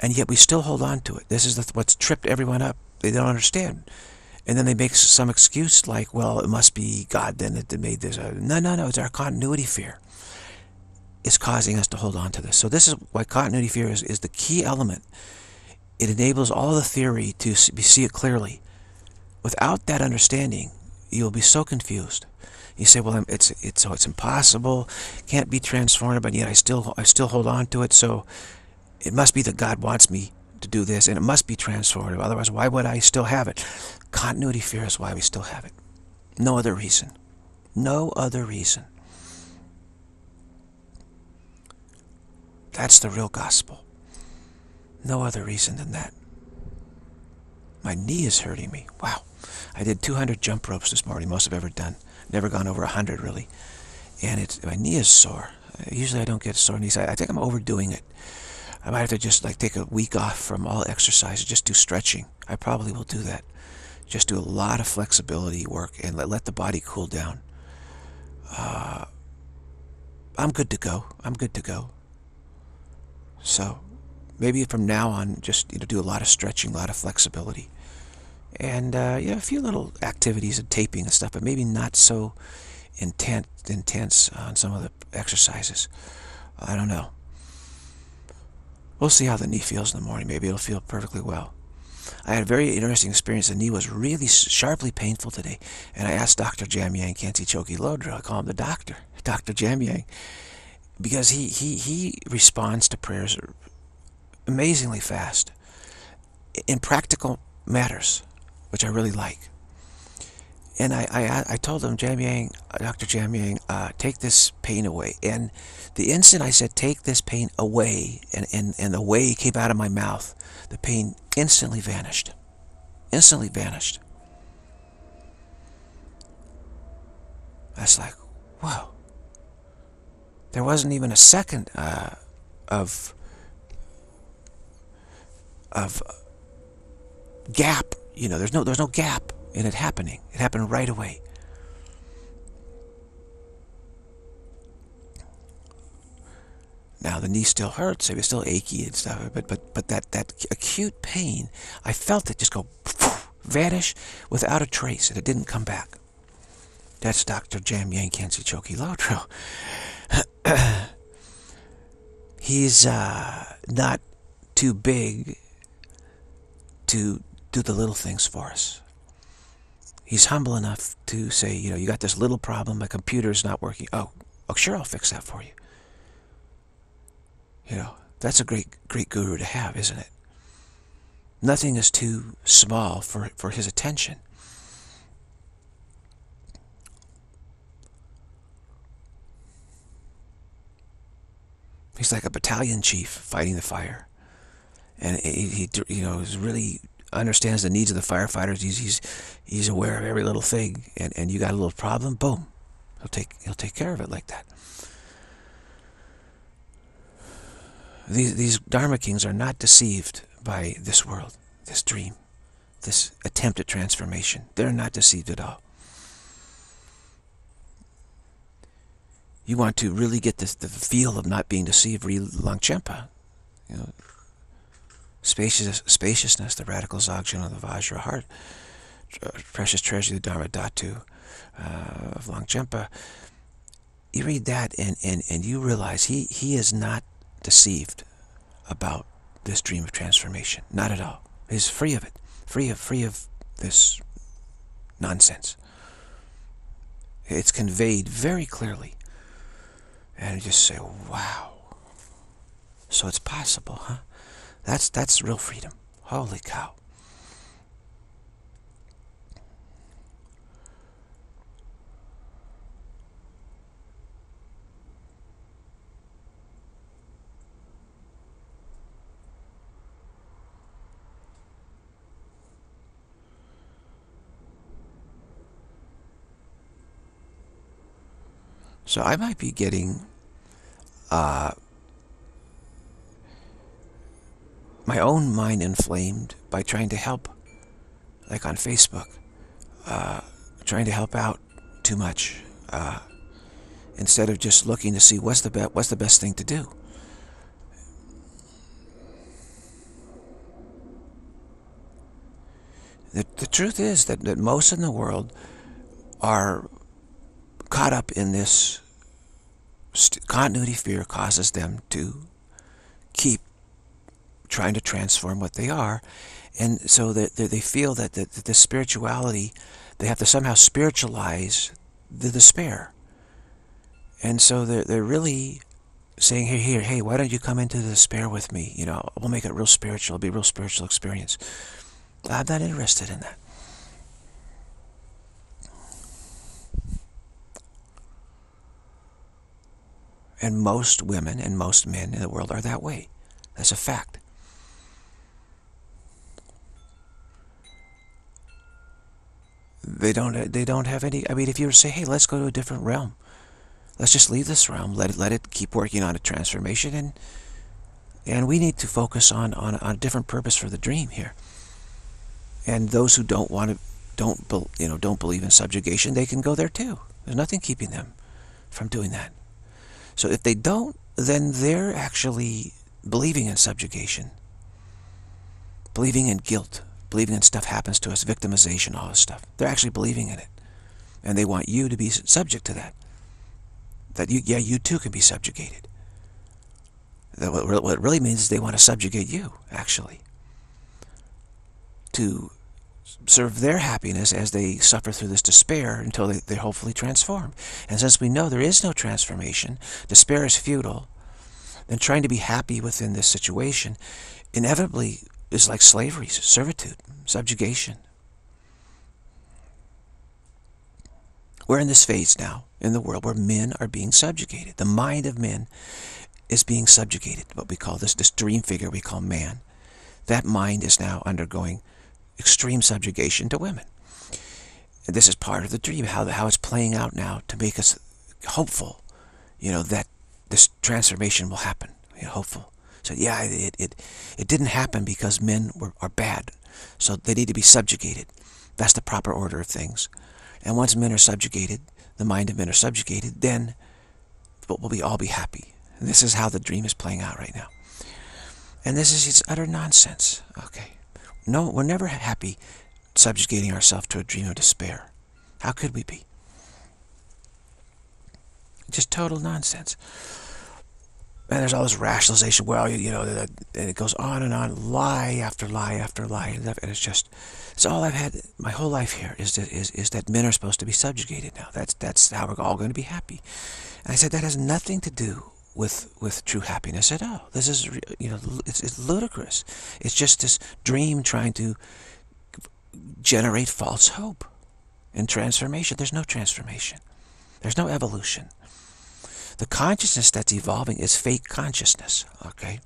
and yet we still hold on to it. This is the, what's tripped everyone up. They don't understand. And then they make some excuse like, well, it must be God then that made this. Uh, no, no, no, it's our continuity fear. It's causing us to hold on to this. So this is why continuity fear is, is the key element. It enables all the theory to see it clearly. Without that understanding, you'll be so confused. You say, well, it's it's so it's impossible, can't be transformed, but yet I still I still hold on to it. So it must be that God wants me to do this, and it must be transformative. Otherwise, why would I still have it? Continuity fear is why we still have it. No other reason. No other reason. That's the real gospel. No other reason than that. My knee is hurting me. Wow. I did 200 jump ropes this morning, most I've ever done. Never gone over 100, really. And it's my knee is sore. Usually I don't get sore knees. I, I think I'm overdoing it. I might have to just like take a week off from all exercise, and just do stretching. I probably will do that. Just do a lot of flexibility work and let, let the body cool down. Uh, I'm good to go. I'm good to go. So maybe from now on, just you know, do a lot of stretching, a lot of flexibility. And uh, yeah, a few little activities and taping and stuff, but maybe not so intense, intense on some of the exercises. I don't know. We'll see how the knee feels in the morning. Maybe it'll feel perfectly well. I had a very interesting experience. The knee was really sharply painful today. And I asked Dr. Jamyang Khyentse Chokyi Lodro, I call him the doctor, Dr. Jamyang, because he, he, he responds to prayers amazingly fast in practical matters, which I really like. And I, I, I told him, Jamyang, Dr. Jamyang, uh, take this pain away. And the instant I said, take this pain away, and, and, and the way came out of my mouth, the pain instantly vanished. Instantly vanished. That's like, whoa. There wasn't even a second uh, of of gap. You know, there's no there's no gap in it happening. It happened right away. Now the knee still hurts, it was still achy and stuff, but but but that that acute pain, I felt it just go vanish without a trace, and it didn't come back. That's Dr. Jamyang Khyentse Chokyi Lodro. He's uh, not too big to do the little things for us. He's humble enough to say, you know, you got this little problem, my computer's not working. Oh, oh, sure, I'll fix that for you. You know, that's a great, great guru to have, isn't it? Nothing is too small for, for his attention. He's like a battalion chief fighting the fire. And he, he you know, is really understands the needs of the firefighters. He's, he's, he's aware of every little thing. And, and you got a little problem, boom. He'll take, he'll take care of it like that. These, these Dharma kings are not deceived by this world, this dream, this attempt at transformation. They're not deceived at all. You want to really get this, the feel of not being deceived, read Longchenpa. You know, spacious, spaciousness, the radical Dzogchen of the Vajra heart, precious treasure, the Dharma Dhatu uh, of Longchenpa. You read that and, and, and you realize he, he is not deceived about this dream of transformation. Not at all. He's free of it. Free of, free of this nonsense. It's conveyed very clearly. And you just say, wow. So it's possible, huh? That's, that's real freedom. Holy cow. So I might be getting uh, my own mind inflamed by trying to help, like on Facebook, uh, trying to help out too much, uh, instead of just looking to see what's the best what's the best thing to do. The, the truth is that, that most in the world are caught up in this continuity fear causes them to keep trying to transform what they are. And so that they feel that the, the spirituality, they have to somehow spiritualize the despair. And so they're, they're really saying, here, here, hey, why don't you come into the despair with me? You know, we'll make it real spiritual. It'll be a real spiritual experience. I'm not interested in that. And most women and most men in the world are that way. That's a fact. They don't they don't have any I mean if you were to say, hey, let's go to a different realm. Let's just leave this realm, let it let it keep working on a transformation and and we need to focus on, on, on a different purpose for the dream here. And those who don't want to don't you know don't believe in subjugation, they can go there too. There's nothing keeping them from doing that. So if they don't, then they're actually believing in subjugation, believing in guilt, believing in stuff happens to us, victimization, all this stuff. They're actually believing in it. And they want you to be subject to that. That, you, yeah, you too can be subjugated. That what, what it really means is they want to subjugate you, actually. To serve their happiness as they suffer through this despair until they, they hopefully transform. And since we know there is no transformation, despair is futile, then trying to be happy within this situation inevitably is like slavery, servitude, subjugation. We're in this phase now in the world where men are being subjugated. The mind of men is being subjugated, what we call this, this dream figure we call man. That mind is now undergoing extreme subjugation to women. And this is part of the dream, how, how it's playing out now to make us hopeful, you know, that this transformation will happen, you know, hopeful. So yeah, it, it, it didn't happen because men were, are bad, so they need to be subjugated. That's the proper order of things. And once men are subjugated, the mind of men are subjugated, then we'll be all be happy. And this is how the dream is playing out right now. And this is it's utter nonsense. Okay. No, we're never happy subjugating ourselves to a dream of despair. How could we be? Just total nonsense. And there's all this rationalization. Well, you, you know, and it goes on and on, lie after lie after lie, and it's just, it's all I've had my whole life here is that is is that men are supposed to be subjugated now. That's that's how we're all going to be happy. And I said that has nothing to do with with true happiness at all. This is you know it's, it's ludicrous. It's just this dream trying to generate false hope and transformation. There's no transformation. There's no evolution. The consciousness that's evolving is fake consciousness, okay?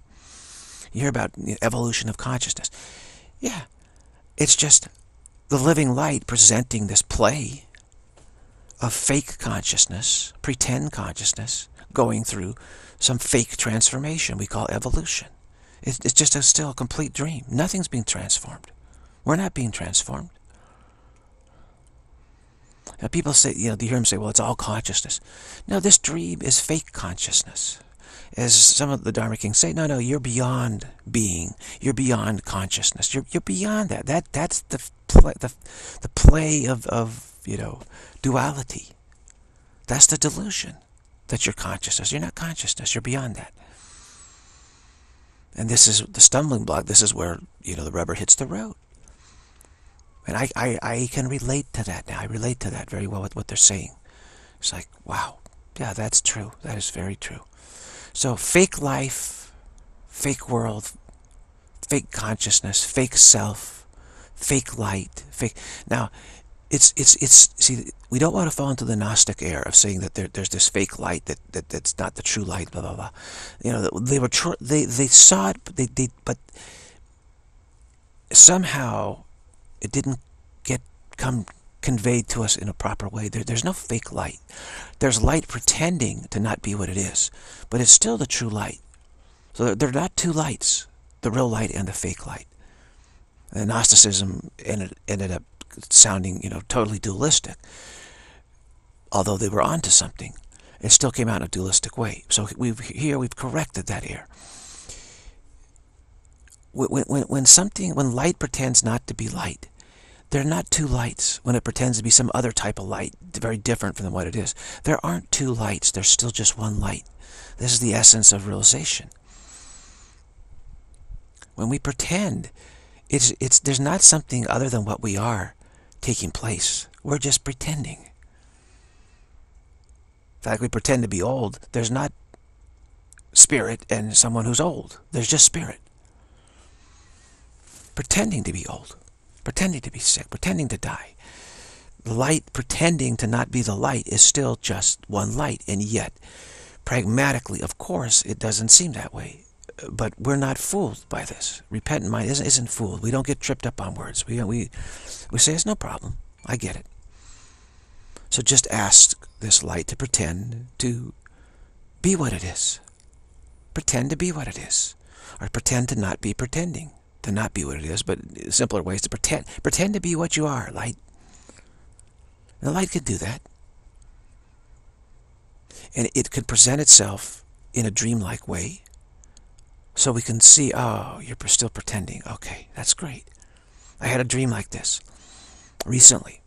You hear about evolution of consciousness. Yeah, it's just the living light presenting this play of fake consciousness, pretend consciousness, going through some fake transformation we call evolution. It's, just a, still a complete dream. Nothing's being transformed. We're not being transformed. Now people say, you know, you hear them say, well, it's all consciousness. No, this dream is fake consciousness. As some of the Dharma Kings say, no, no, you're beyond being. You're beyond consciousness. You're, you're beyond that. That That's the play, the, the play of, of, you know, duality. That's the delusion that you're consciousness. You're not consciousness. You're beyond that. And this is the stumbling block. This is where, you know, the rubber hits the road. And I, I, I can relate to that now. I relate to that very well with what they're saying. It's like, wow, yeah, that's true. That is very true. So fake life, fake world, fake consciousness, fake self, fake light, fake. Now, it's it's it's see we don't want to fall into the gnostic error of saying that there, there's this fake light that, that that's not the true light blah blah blah you know they were they they saw it but they, they but somehow it didn't get come conveyed to us in a proper way. There, there's no fake light. There's light pretending to not be what it is, but it's still the true light. So there are not two lights, the real light and the fake light. And Gnosticism ended, ended up sounding, you know, totally dualistic. Although they were onto something, it still came out in a dualistic way. So we've here we've corrected that error. When, when, when something, when light pretends not to be light, there are not two lights when it pretends to be some other type of light, very different from what it is. There aren't two lights. There's still just one light. This is the essence of realization. When we pretend, it's, it's, there's not something other than what we are taking place. We're just pretending. In fact, we pretend to be old. There's not spirit and someone who's old. There's just spirit. Pretending to be old pretending to be sick, pretending to die. Light pretending to not be the light is still just one light, and yet, pragmatically, of course, it doesn't seem that way. But we're not fooled by this. Repentant mind isn't, isn't fooled. We don't get tripped up on words. We, we, we say, it's no problem. I get it. So just ask this light to pretend to be what it is. Pretend to be what it is. Or pretend to not be pretending to not be what it is, but simpler ways to pretend. Pretend to be what you are, light. The light could do that. And it could present itself in a dreamlike way. So we can see, oh, you're still pretending. Okay, that's great. I had a dream like this recently.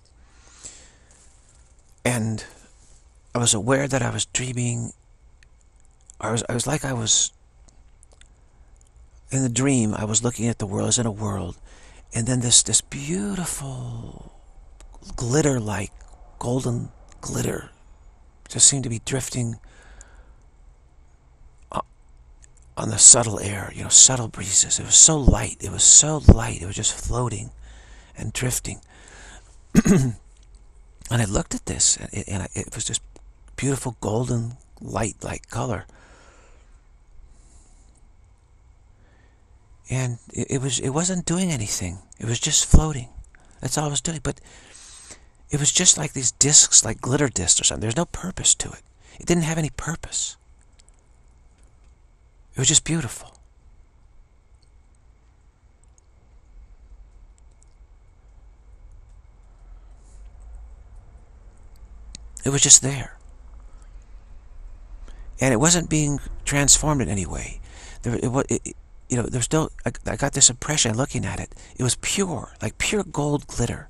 And I was aware that I was dreaming. I was, I was like I was in the dream, I was looking at the world, I was in a world, and then this, this beautiful glitter-like, golden glitter just seemed to be drifting uh, on the subtle air, you know, subtle breezes. It was so light. It was so light. It was just floating and drifting. and I looked at this, and it, and it was just beautiful golden light-like color. And it, it, was it wasn't doing anything. It was just floating. That's all it was doing. But it was just like these discs, like glitter discs or something. There's no purpose to it. It didn't have any purpose. It was just beautiful. It was just there. And it wasn't being transformed in any way. There, it, it, you know, there's no, I, I got this impression looking at it. It was pure, like pure gold glitter.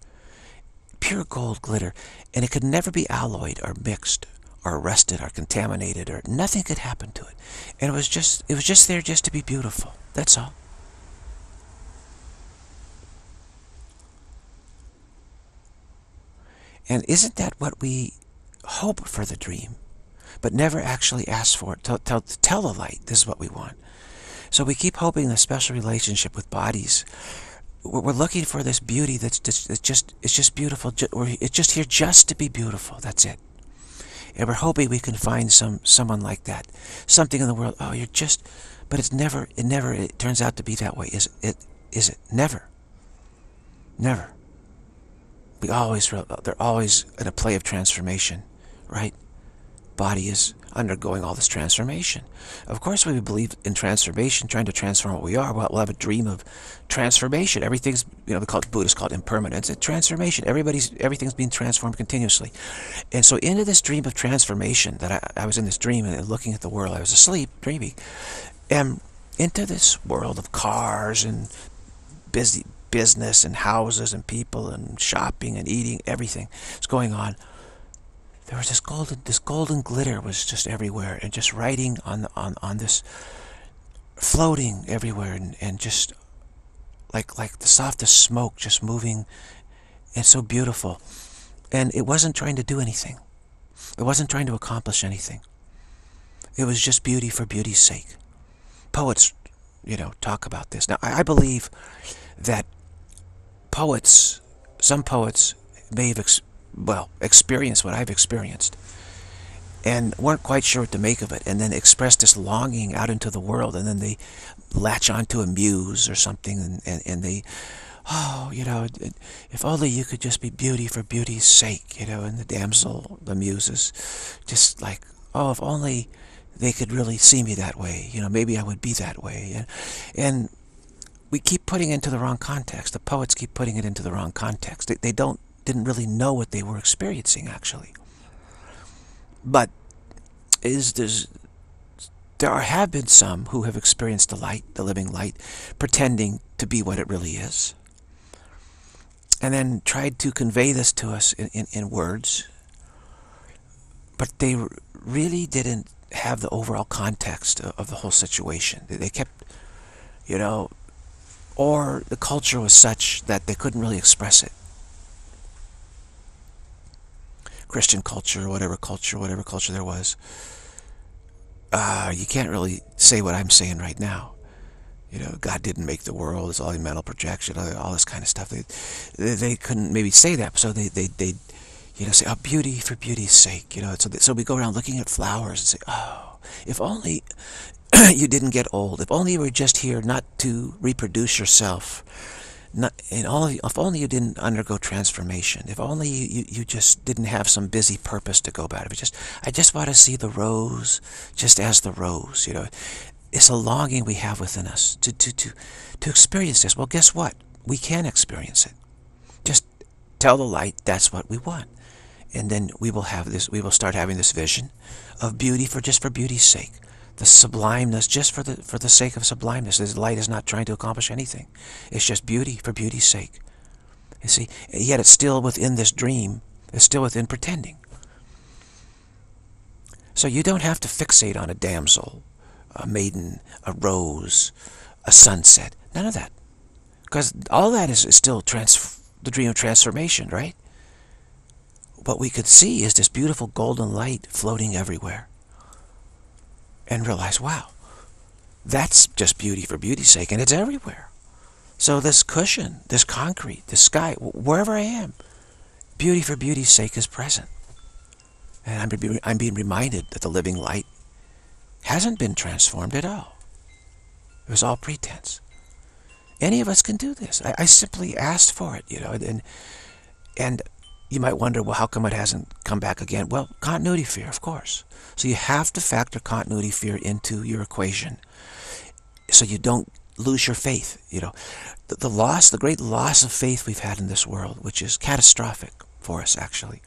Pure gold glitter. And it could never be alloyed or mixed or arrested or contaminated or nothing could happen to it. And it was just it was just there just to be beautiful. That's all. And isn't that what we hope for the dream, but never actually ask for it? Tell, tell, tell the light, this is what we want. So we keep hoping the special relationship with bodies. We're looking for this beauty that's just, it's just, it's just beautiful. It's just here just to be beautiful. That's it. And we're hoping we can find some someone like that. Something in the world, oh, you're just, but it's never, it never, it turns out to be that way. Is it, is it? Never. Never. We always, they're always in a play of transformation, right? Body is undergoing all this transformation. Of course, we believe in transformation, trying to transform what we are. We'll, have a dream of transformation. Everything's, you know, they call it, Buddhists call it impermanence. It's transformation. Everybody's, everything's being transformed continuously. And so into this dream of transformation that I, I was in this dream and looking at the world, I was asleep, dreaming, and into this world of cars and busy business and houses and people and shopping and eating, everything is going on there was this golden this golden glitter was just everywhere and just writing on on on this floating everywhere and, and just like like the softest smoke just moving. And so beautiful. And it wasn't trying to do anything. It wasn't trying to accomplish anything. It was just beauty for beauty's sake. Poets you know talk about this. Now I, I believe that poets some poets may have well, experienced what I've experienced. And weren't quite sure what to make of it and then express this longing out into the world and then they latch onto a muse or something and, and, and they oh you know if only you could just be beauty for beauty's sake you know and the damsel the muses just like oh if only they could really see me that way you know maybe I would be that way. And, and we keep putting it into the wrong context. The poets keep putting it into the wrong context. They, they don't didn't really know what they were experiencing, actually. But is there's, there are, have been some who have experienced the light, the living light, pretending to be what it really is. And then tried to convey this to us in, in, in words. But they really didn't have the overall context of, of the whole situation. They, they kept, you know, or the culture was such that they couldn't really express it. Christian culture, whatever culture, whatever culture there was, uh, you can't really say what I'm saying right now. You know, God didn't make the world. It's all mental projection, all this kind of stuff. They, they, they couldn't maybe say that, so they, they, they, you know, say, oh, beauty for beauty's sake. You know, so, so we go around looking at flowers and say, oh, if only you didn't get old. If only you were just here not to reproduce yourself, not, and all if only you didn't undergo transformation. If only you, you, you just didn't have some busy purpose to go about it. But just I just want to see the rose just as the rose. You know, it's a longing we have within us to to to to experience this. Well, guess what? We can experience it. Just tell the light that's what we want, and then we will have this. We will start having this vision of beauty for just for beauty's sake the sublimeness just for the for the sake of sublimeness. This light is not trying to accomplish anything. It's just beauty for beauty's sake. You see, yet it's still within this dream. It's still within pretending. So you don't have to fixate on a damsel, a maiden, a rose, a sunset. None of that. Because all that is, is still the dream of transformation, right? What we could see is this beautiful golden light floating everywhere and realize, wow, that's just beauty for beauty's sake, and it's everywhere. So this cushion, this concrete, this sky, wherever I am, beauty for beauty's sake is present. And I'm, I'm being reminded that the living light hasn't been transformed at all. It was all pretense. Any of us can do this. I, I simply asked for it, you know, and and you might wonder, well, how come it hasn't come back again? Well, continuity fear, of course. So you have to factor continuity fear into your equation so you don't lose your faith. You know, the, the loss, the great loss of faith we've had in this world, which is catastrophic for us, actually,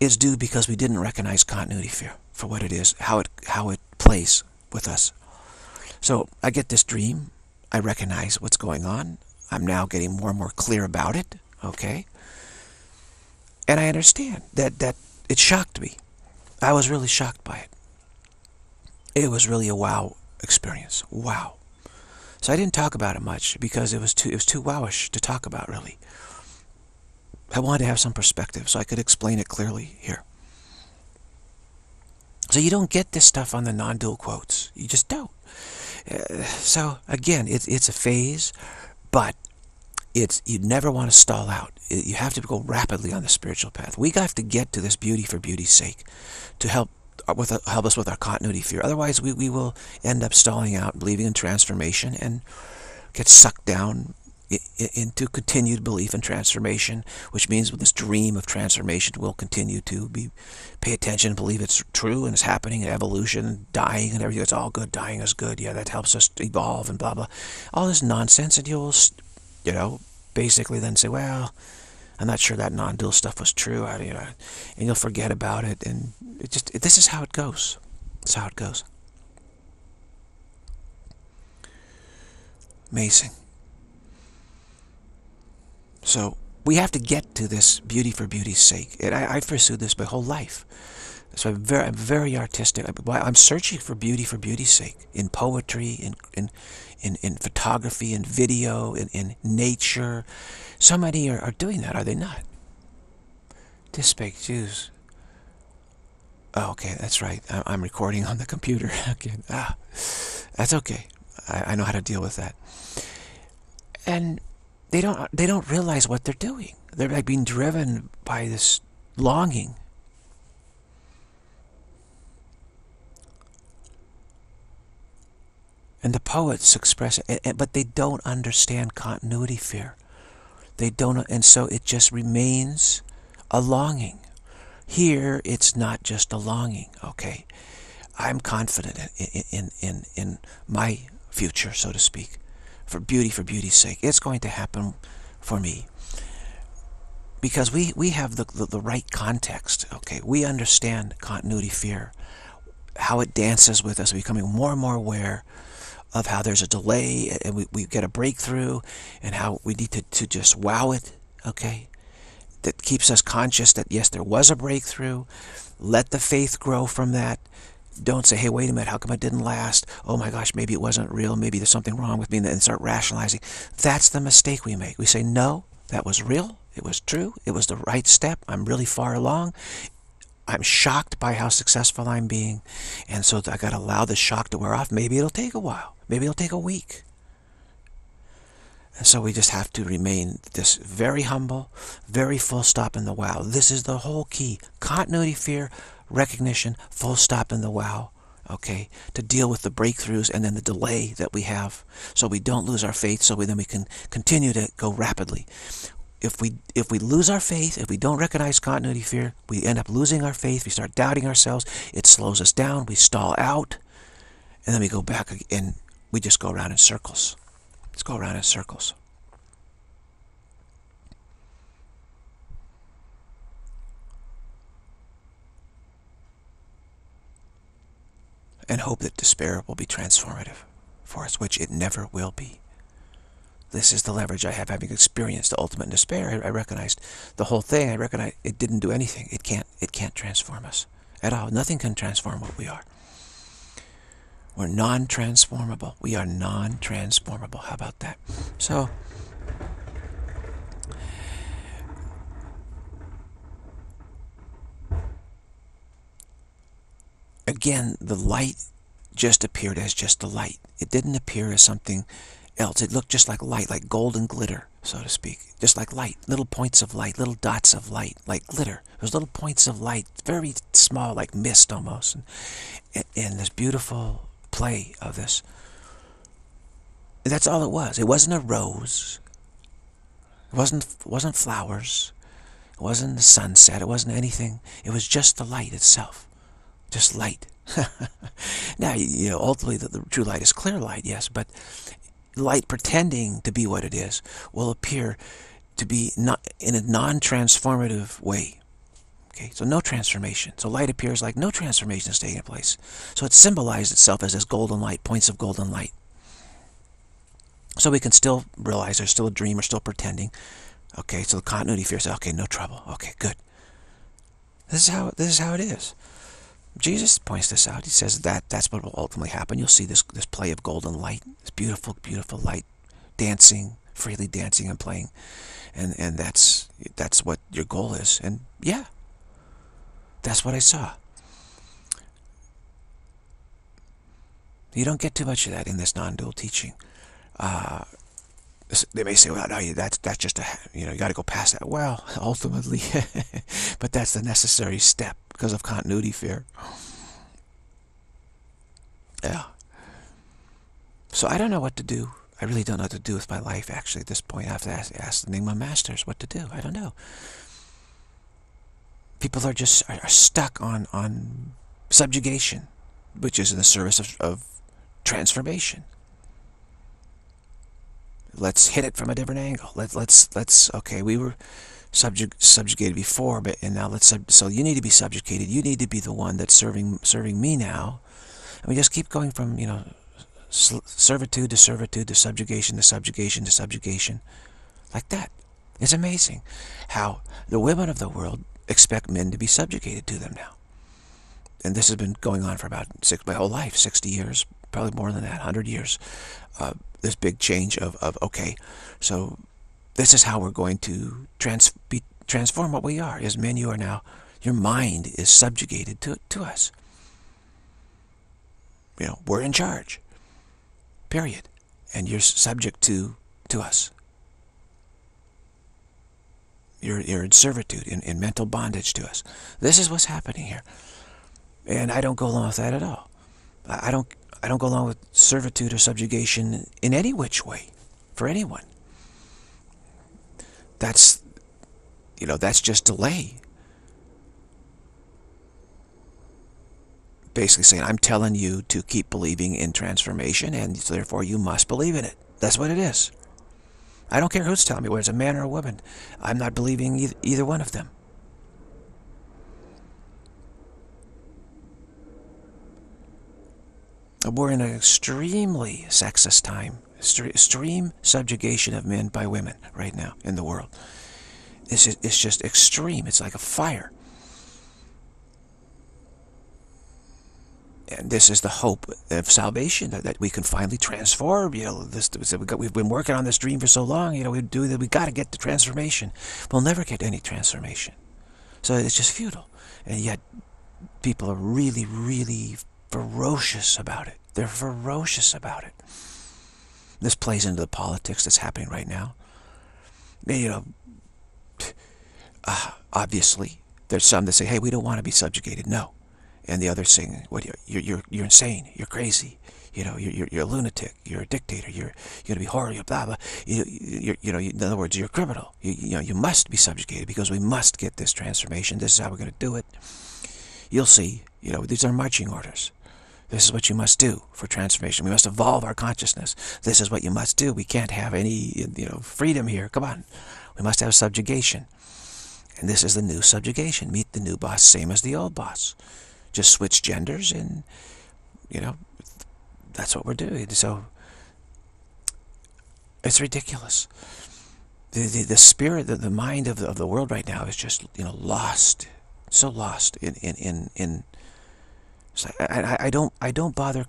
is due because we didn't recognize continuity fear for what it is, how it, how it plays with us. So I get this dream. I recognize what's going on. I'm now getting more and more clear about it okay? And I understand that, that it shocked me. I was really shocked by it. It was really a wow experience. Wow. So I didn't talk about it much because it was too it was too wowish to talk about really. I wanted to have some perspective so I could explain it clearly here. So you don't get this stuff on the non-dual quotes. You just don't. Uh, so again, it's it's a phase, but it's you never want to stall out. You have to go rapidly on the spiritual path. We got to get to this beauty for beauty's sake, to help uh, with uh, help us with our continuity fear. Otherwise, we we will end up stalling out, believing in transformation, and get sucked down into continued belief in transformation, which means with this dream of transformation, we'll continue to be pay attention, believe it's true and it's happening, and evolution, dying, and everything. It's all good. Dying is good. Yeah, that helps us evolve and blah blah. All this nonsense, and you'll, you know, basically then say, well, I'm not sure that non-dual stuff was true. I, you know, and you'll forget about it, and it just this is how it goes. That's how it goes. Amazing. So we have to get to this beauty for beauty's sake. And I, I've pursued this my whole life. So I'm very, I'm very artistic. I'm searching for beauty for beauty's sake in poetry, in in in, in photography, in video, in, in nature. So many are, are doing that, are they not? Dispake Jews. Oh, okay, that's right. I'm recording on the computer again. Ah, that's okay. I, I know how to deal with that. And they don't they don't realize what they're doing. They're like being driven by this longing. And the poets express it, but they don't understand continuity fear. They don't, and so it just remains a longing. Here, it's not just a longing, okay? I'm confident in, in, in, in my future, so to speak for beauty for beauty's sake. It's going to happen for me. Because we, we have the, the, the right context, okay? We understand continuity fear, how it dances with us, becoming more and more aware of how there's a delay and we, we get a breakthrough and how we need to, to just wow it, okay? That keeps us conscious that yes, there was a breakthrough. Let the faith grow from that don't say, hey, wait a minute, how come it didn't last? Oh my gosh, maybe it wasn't real. Maybe there's something wrong with me. And start rationalizing. That's the mistake we make. We say, no, that was real. It was true. It was the right step. I'm really far along. I'm shocked by how successful I'm being. And so I got to allow the shock to wear off. Maybe it'll take a while. Maybe it'll take a week. And so we just have to remain this very humble, very full stop in the wow. This is the whole key. Continuity fear, recognition, full stop in the wow, okay, to deal with the breakthroughs and then the delay that we have so we don't lose our faith so we, then we can continue to go rapidly. If we, if we lose our faith, if we don't recognize continuity fear, we end up losing our faith, we start doubting ourselves, it slows us down, we stall out, and then we go back and we just go around in circles. Let's go around in circles. and hope that despair will be transformative for us, which it never will be. This is the leverage I have having experienced the ultimate despair. I, I recognized the whole thing. I recognize it didn't do anything. It can't, it can't transform us at all. Nothing can transform what we are. We're non-transformable. We are non-transformable. How about that? So, again, the light just appeared as just the light. It didn't appear as something else. It looked just like light, like golden glitter, so to speak. Just like light, little points of light, little dots of light, like glitter. Those little points of light, very small, like mist almost. And, and this beautiful play of this. That's all it was. It wasn't a rose. It wasn't, wasn't flowers. It wasn't the sunset. It wasn't anything. It was just the light itself just light. now, you know, ultimately the, the, true light is clear light, yes, but light pretending to be what it is will appear to be not in a non-transformative way. Okay, so no transformation. So light appears like no transformation is taking place. So it symbolized itself as this golden light, points of golden light. So we can still realize there's still a dream, or still pretending. Okay, so the continuity fear says, okay, no trouble. Okay, good. This is how this is how it is. Jesus points this out. He says that that's what will ultimately happen. You'll see this this play of golden light, this beautiful, beautiful light, dancing freely, dancing and playing, and and that's that's what your goal is. And yeah, that's what I saw. You don't get too much of that in this non-dual teaching. Uh, they may say, well, no, that's that's just a you know you got to go past that. Well, ultimately, but that's the necessary step because of continuity fear. Yeah. So I don't know what to do. I really don't know what to do with my life. Actually, at this point, I have to ask, ask the Nyingma masters what to do. I don't know. People are just are, are stuck on on subjugation, which is in the service of, of transformation let's hit it from a different angle. Let, let's, let's, okay, we were subject, subjugated before, but, and now let's, sub, so you need to be subjugated. You need to be the one that's serving, serving me now. And we just keep going from, you know, servitude to servitude to subjugation to subjugation to subjugation. Like that. It's amazing how the women of the world expect men to be subjugated to them now. And this has been going on for about six, my whole life, 60 years, probably more than that, 100 years. Uh, this big change of, of okay, so this is how we're going to trans be, transform what we are. As men, you are now, your mind is subjugated to, to us. You know, we're in charge, period. And you're subject to, to us. You're, you're in servitude, in, in mental bondage to us. This is what's happening here. And I don't go along with that at all. I don't I don't go along with servitude or subjugation in any which way for anyone. That's, you know, that's just delay. Basically saying, I'm telling you to keep believing in transformation and therefore you must believe in it. That's what it is. I don't care who's telling me, whether it's a man or a woman. I'm not believing either, either one of them. We're in an extremely sexist time. Extreme subjugation of men by women right now in the world. It's just, it's just extreme. It's like a fire. And this is the hope of salvation that, that we can finally transform. You know, this we've been working on this dream for so long. You know, we do that. We got to get the transformation. We'll never get any transformation. So it's just futile. And yet, people are really, really ferocious about it. They're ferocious about it. This plays into the politics that's happening right now. You know, uh, obviously, there's some that say, hey, we don't want to be subjugated. No. And the others saying, what, you're, you're, you're insane. You're crazy. You know, you're, you're, you're a lunatic. You're a dictator. You're, you're going to be horrible. Blah, blah. You, you, you know, in other words, you're a criminal. You, you know, you must be subjugated because we must get this transformation. This is how we're going to do it. You'll see. You know, these are marching orders. This is what you must do for transformation. We must evolve our consciousness. This is what you must do. We can't have any, you know, freedom here. Come on. We must have subjugation. And this is the new subjugation. Meet the new boss, same as the old boss. Just switch genders and, you know, that's what we're doing. So, it's ridiculous. The, the, the spirit, the, the mind of the, of the world right now is just, you know, lost. So lost in, in, in, in so I, I, don't I don't bother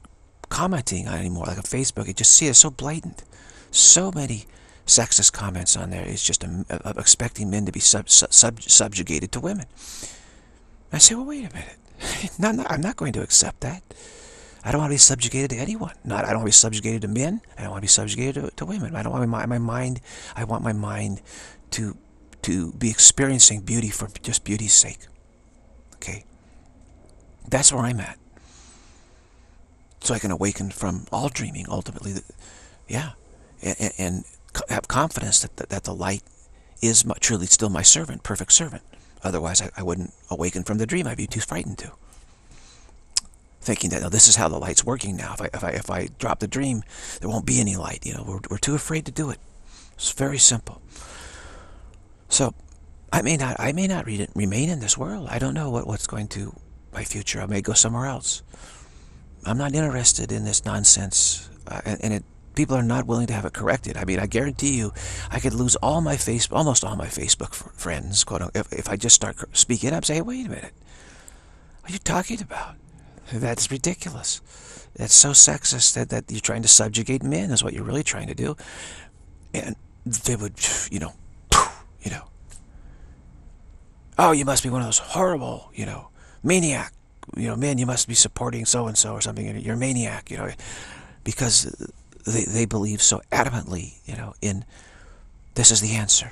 commenting on anymore like on Facebook. You just see it so blatant. So many sexist comments on there. It's just a, a, expecting men to be sub, sub, subjugated to women. I say, well, wait a minute. not, not, I'm not going to accept that. I don't want to be subjugated to anyone. Not I don't want to be subjugated to men. I don't want to be subjugated to, to women. I don't want my, my mind. I want my mind to to be experiencing beauty for just beauty's sake. Okay. That's where I'm at. So I can awaken from all dreaming, ultimately. Yeah. And, and have confidence that, that, that, the light is my, truly still my servant, perfect servant. Otherwise, I, I wouldn't awaken from the dream. I'd be too frightened to. Thinking that, oh, this is how the light's working now. If I, if I, if I drop the dream, there won't be any light. You know, we're, we're too afraid to do it. It's very simple. So, I may not, I may not read it, remain in this world. I don't know what, what's going to my future. I may go somewhere else. I'm not interested in this nonsense. Uh, and, it people are not willing to have it corrected. I mean, I guarantee you, I could lose all my face, almost all my Facebook friends, quote unquote, if, if I just start speaking up, say, hey, wait a minute, what are you talking about? That's ridiculous. That's so sexist that, that you're trying to subjugate men is what you're really trying to do. And they would, you know, you know, oh, you must be one of those horrible, you know, maniac, you know, man, you must be supporting so-and-so or something. You're a maniac, you know, because they, they believe so adamantly, you know, in this is the answer.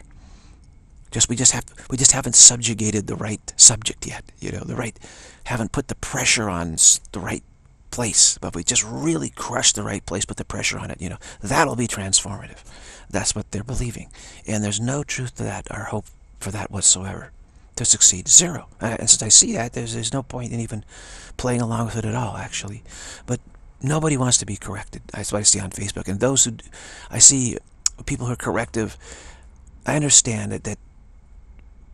Just we just have we just haven't subjugated the right subject yet, you know, the right haven't put the pressure on the right place, but we just really crush the right place, put the pressure on it, you know, that'll be transformative. That's what they're believing. And there's no truth to that or hope for that whatsoever to succeed. Zero. And since I see that, there's, there's no point in even playing along with it at all, actually. But nobody wants to be corrected. That's what I see on Facebook. And those who, I see people who are corrective, I understand that, that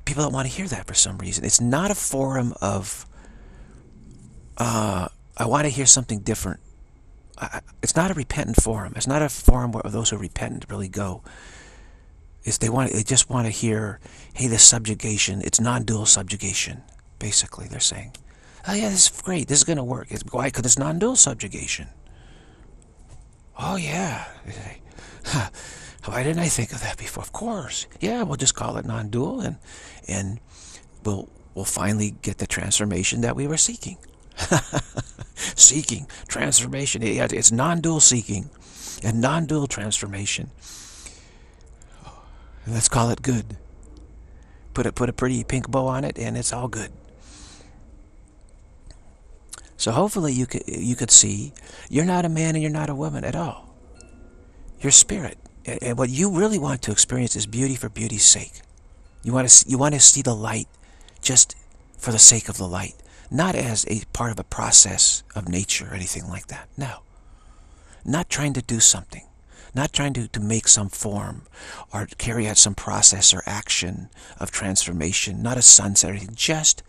people don't want to hear that for some reason. It's not a forum of, uh, I want to hear something different. I, it's not a repentant forum. It's not a forum where those who are repentant really go. It's they want they just want to hear, hey, this subjugation, it's non-dual subjugation, basically, they're saying oh yeah, this is great. This is going to work. It's, why? Because it's non-dual subjugation. Oh yeah. Why didn't I think of that before? Of course. Yeah, we'll just call it non-dual and and we'll we'll finally get the transformation that we were seeking. seeking transformation. It's non-dual seeking and non-dual transformation. Let's call it good. Put a put a pretty pink bow on it and it's all good. So hopefully you could, you could see you're not a man and you're not a woman at all. You're spirit. And what you really want to experience is beauty for beauty's sake. You want to, you want to see the light just for the sake of the light. Not as a part of a process of nature or anything like that. No. Not trying to do something. Not trying to, to make some form or carry out some process or action of transformation. Not a sunset or anything. Just,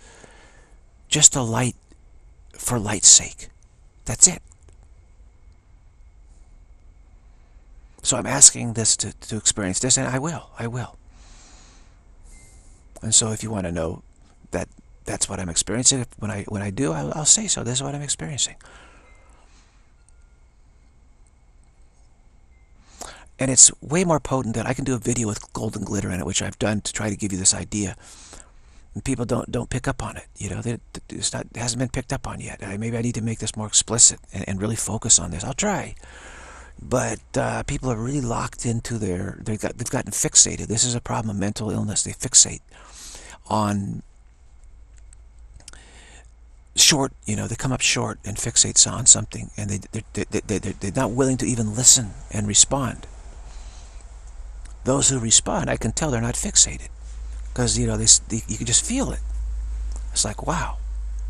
just a light for light's sake. That's it. So I'm asking this to, to experience this, and I will. I will. And so if you want to know that that's what I'm experiencing, when I when I do, I'll, I'll say so. This is what I'm experiencing. And it's way more potent than I can do a video with golden glitter in it, which I've done to try to give you this idea and people don't don't pick up on it. You know, it's not it hasn't been picked up on yet. maybe I need to make this more explicit and, and really focus on this. I'll try, but uh, people are really locked into their they got they've gotten fixated. This is a problem of mental illness. They fixate on short. You know, they come up short and fixate on something, and they they they they they're not willing to even listen and respond. Those who respond, I can tell they're not fixated because you know they, they, you can just feel it. It's like wow,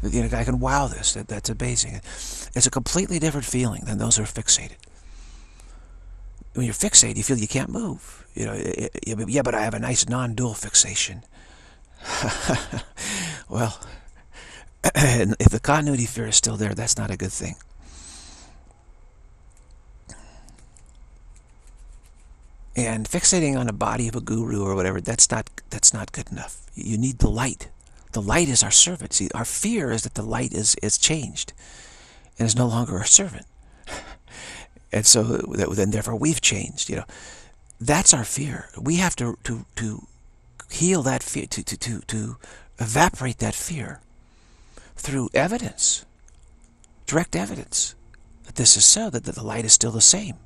you know, I can wow this. That, that's amazing. It's a completely different feeling than those who are fixated. When you're fixated, you feel you can't move. You know, it, it, yeah, but I have a nice non-dual fixation. well, if the continuity fear is still there, that's not a good thing. And fixating on a body of a guru or whatever, that's not that's not good enough. You need the light. The light is our servant. See, our fear is that the light is is changed and is no longer our servant. and so then therefore we've changed, you know. That's our fear. We have to to to heal that fear, to to to to evaporate that fear through evidence, direct evidence that this is so, that, that the light is still the same.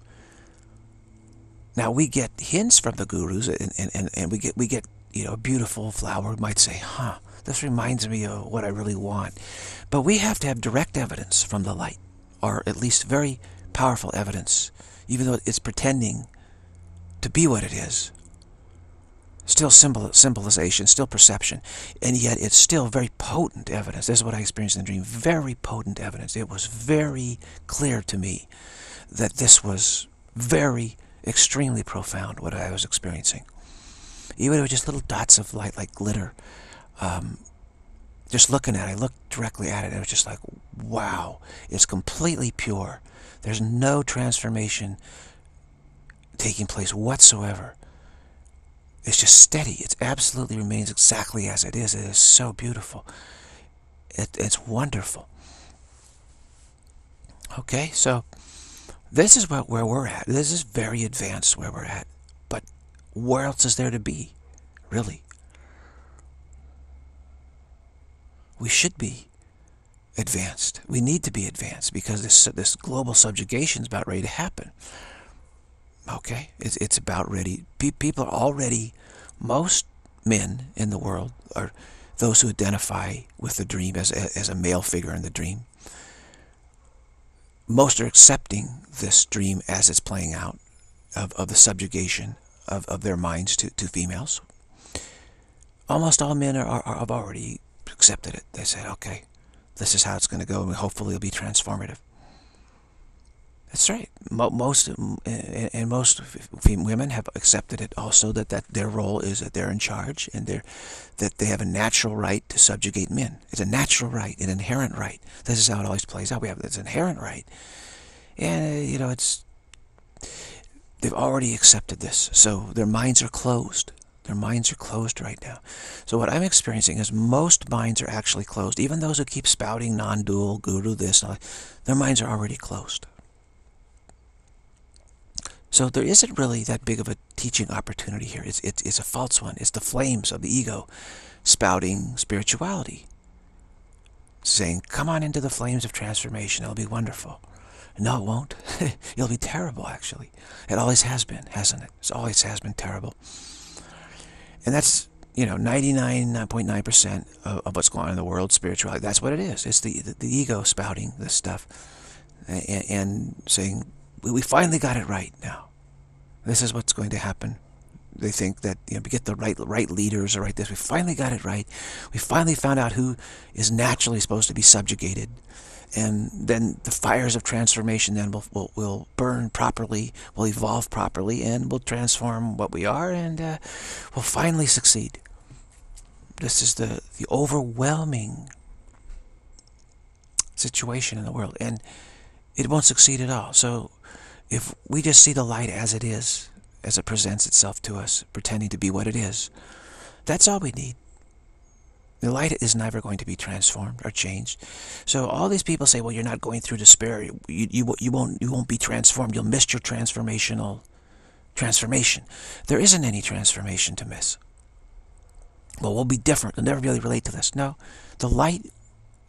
Now we get hints from the gurus, and, and, and we get we get you know a beautiful flower. We might say, "Huh, this reminds me of what I really want," but we have to have direct evidence from the light, or at least very powerful evidence, even though it's pretending to be what it is. Still symbol symbolization, still perception, and yet it's still very potent evidence. This is what I experienced in the dream. Very potent evidence. It was very clear to me that this was very extremely profound, what I was experiencing. Even if it was just little dots of light like glitter. Um, just looking at it, I looked directly at it, and it was just like, wow, it's completely pure. There's no transformation taking place whatsoever. It's just steady. It absolutely remains exactly as it is. It is so beautiful. It, it's wonderful. Okay, so this is what, where we're at. This is very advanced where we're at. But where else is there to be, really? We should be advanced. We need to be advanced because this this global subjugation is about ready to happen. Okay, it's it's about ready. People are already. Most men in the world are those who identify with the dream as a, as a male figure in the dream. Most are accepting this dream as it's playing out of, of the subjugation of, of their minds to, to females. Almost all men are, are, have already accepted it. They said, okay, this is how it's going to go, and hopefully it'll be transformative. That's right. Most and most women have accepted it also that, that their role is that they're in charge and they're that they have a natural right to subjugate men. It's a natural right, an inherent right. This is how it always plays out. We have this inherent right, and uh, you know it's they've already accepted this, so their minds are closed. Their minds are closed right now. So what I'm experiencing is most minds are actually closed. Even those who keep spouting non-dual, guru, this, their minds are already closed. So there isn't really that big of a teaching opportunity here. It's, it's, it's a false one. It's the flames of the ego spouting spirituality. Saying, come on into the flames of transformation. It'll be wonderful. No, it won't. It'll be terrible, actually. It always has been, hasn't it? It always has been terrible. And that's, you know, 99.9% of, of what's going on in the world, spirituality. That's what it is. It's the, the, the ego spouting this stuff and, and saying, we finally got it right now. This is what's going to happen. They think that you know we get the right right leaders or right this. We finally got it right. We finally found out who is naturally supposed to be subjugated, and then the fires of transformation then will will, will burn properly, will evolve properly, and will transform what we are, and uh, will finally succeed. This is the the overwhelming situation in the world, and it won't succeed at all. So if we just see the light as it is, as it presents itself to us, pretending to be what it is, that's all we need. The light is never going to be transformed or changed. So all these people say, well, you're not going through despair. You, you, you, won't, you won't be transformed. You'll miss your transformational transformation. There isn't any transformation to miss. Well, we'll be different. We'll never really relate to this. No, the light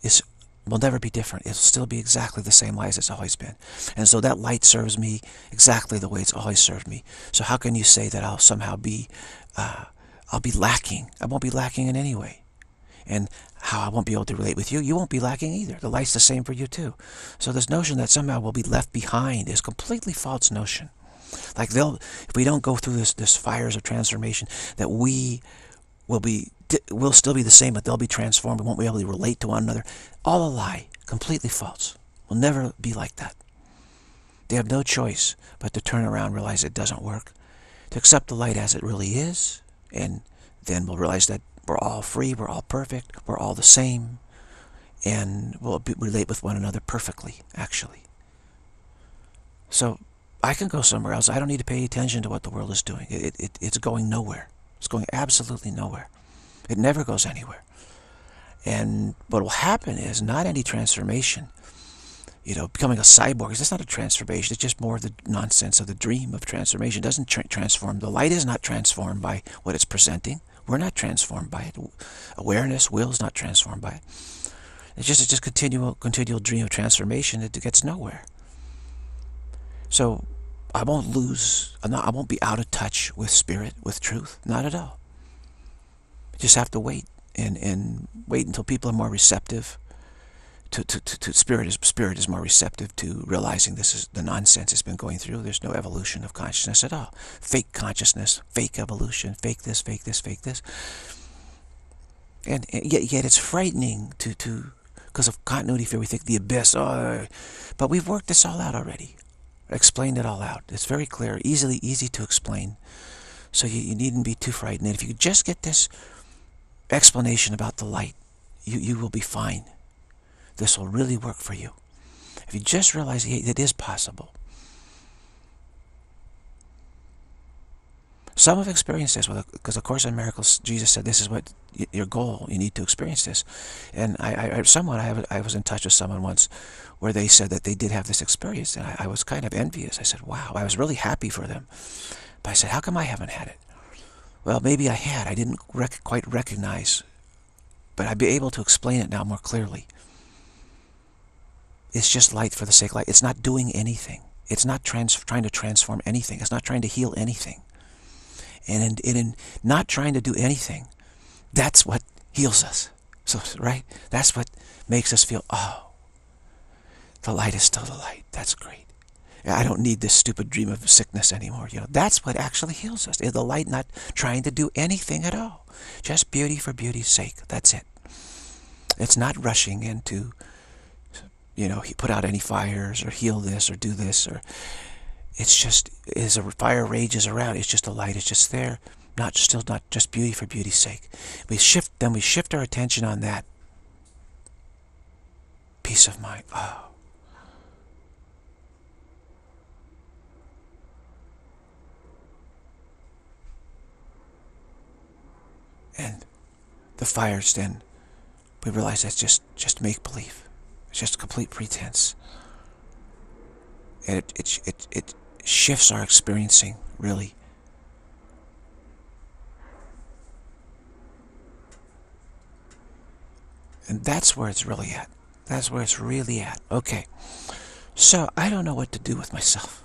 is will never be different. It'll still be exactly the same light as it's always been. And so that light serves me exactly the way it's always served me. So how can you say that I'll somehow be, uh, I'll be lacking? I won't be lacking in any way. And how I won't be able to relate with you, you won't be lacking either. The light's the same for you too. So this notion that somehow we'll be left behind is completely false notion. Like they'll, if we don't go through this, this fires of transformation, that we will be will still be the same, but they'll be transformed. We won't be able to relate to one another. All a lie. Completely false. We'll never be like that. They have no choice but to turn around realize it doesn't work. To accept the light as it really is. And then we'll realize that we're all free, we're all perfect, we're all the same. And we'll be, relate with one another perfectly, actually. So I can go somewhere else. I don't need to pay attention to what the world is doing. It, it, it's going nowhere. It's going absolutely nowhere. It never goes anywhere. And what will happen is not any transformation. You know, becoming a cyborg, is that's not a transformation. It's just more of the nonsense of the dream of transformation. It doesn't tra transform. The light is not transformed by what it's presenting. We're not transformed by it. Awareness, will is not transformed by it. It's just, it's just continual, continual dream of transformation that gets nowhere. So I won't lose, not, I won't be out of touch with spirit, with truth. Not at all. Just have to wait and, and wait until people are more receptive to, to, to, to, spirit is spirit is more receptive to realizing this is the nonsense it's been going through. There's no evolution of consciousness at all. Fake consciousness, fake evolution, fake this, fake this, fake this. And, and yet, yet it's frightening to, to because of continuity fear. We think the abyss. Oh, but we've worked this all out already explained it all out. It's very clear, easily easy to explain. So you, you needn't be too frightened. And if you just get this explanation about the light, you, you will be fine. This will really work for you. If you just realize hey, it is possible. Some have experienced this, because of course in miracles, Jesus said, this is what your goal, you need to experience this. And I, I someone, I, I was in touch with someone once where they said that they did have this experience, and I, I was kind of envious. I said, wow, I was really happy for them. But I said, how come I haven't had it? Well, maybe I had. I didn't rec quite recognize, but I'd be able to explain it now more clearly. It's just light for the sake of light. It's not doing anything. It's not trying to transform anything. It's not trying to heal anything. And in, in not trying to do anything, that's what heals us. So, right? That's what makes us feel, oh, the light is still the light. That's great. I don't need this stupid dream of sickness anymore. You know, that's what actually heals us. The light not trying to do anything at all. Just beauty for beauty's sake. That's it. It's not rushing into, you know, put out any fires or heal this or do this or it's just as a fire rages around, it's just a light, it's just there. Not still not just beauty for beauty's sake. We shift then we shift our attention on that. Peace of mind. Oh. And the fires then we realize that's just just make believe. It's just complete pretense. And it it it, it shifts our experiencing, really. And that's where it's really at. That's where it's really at. Okay. So I don't know what to do with myself.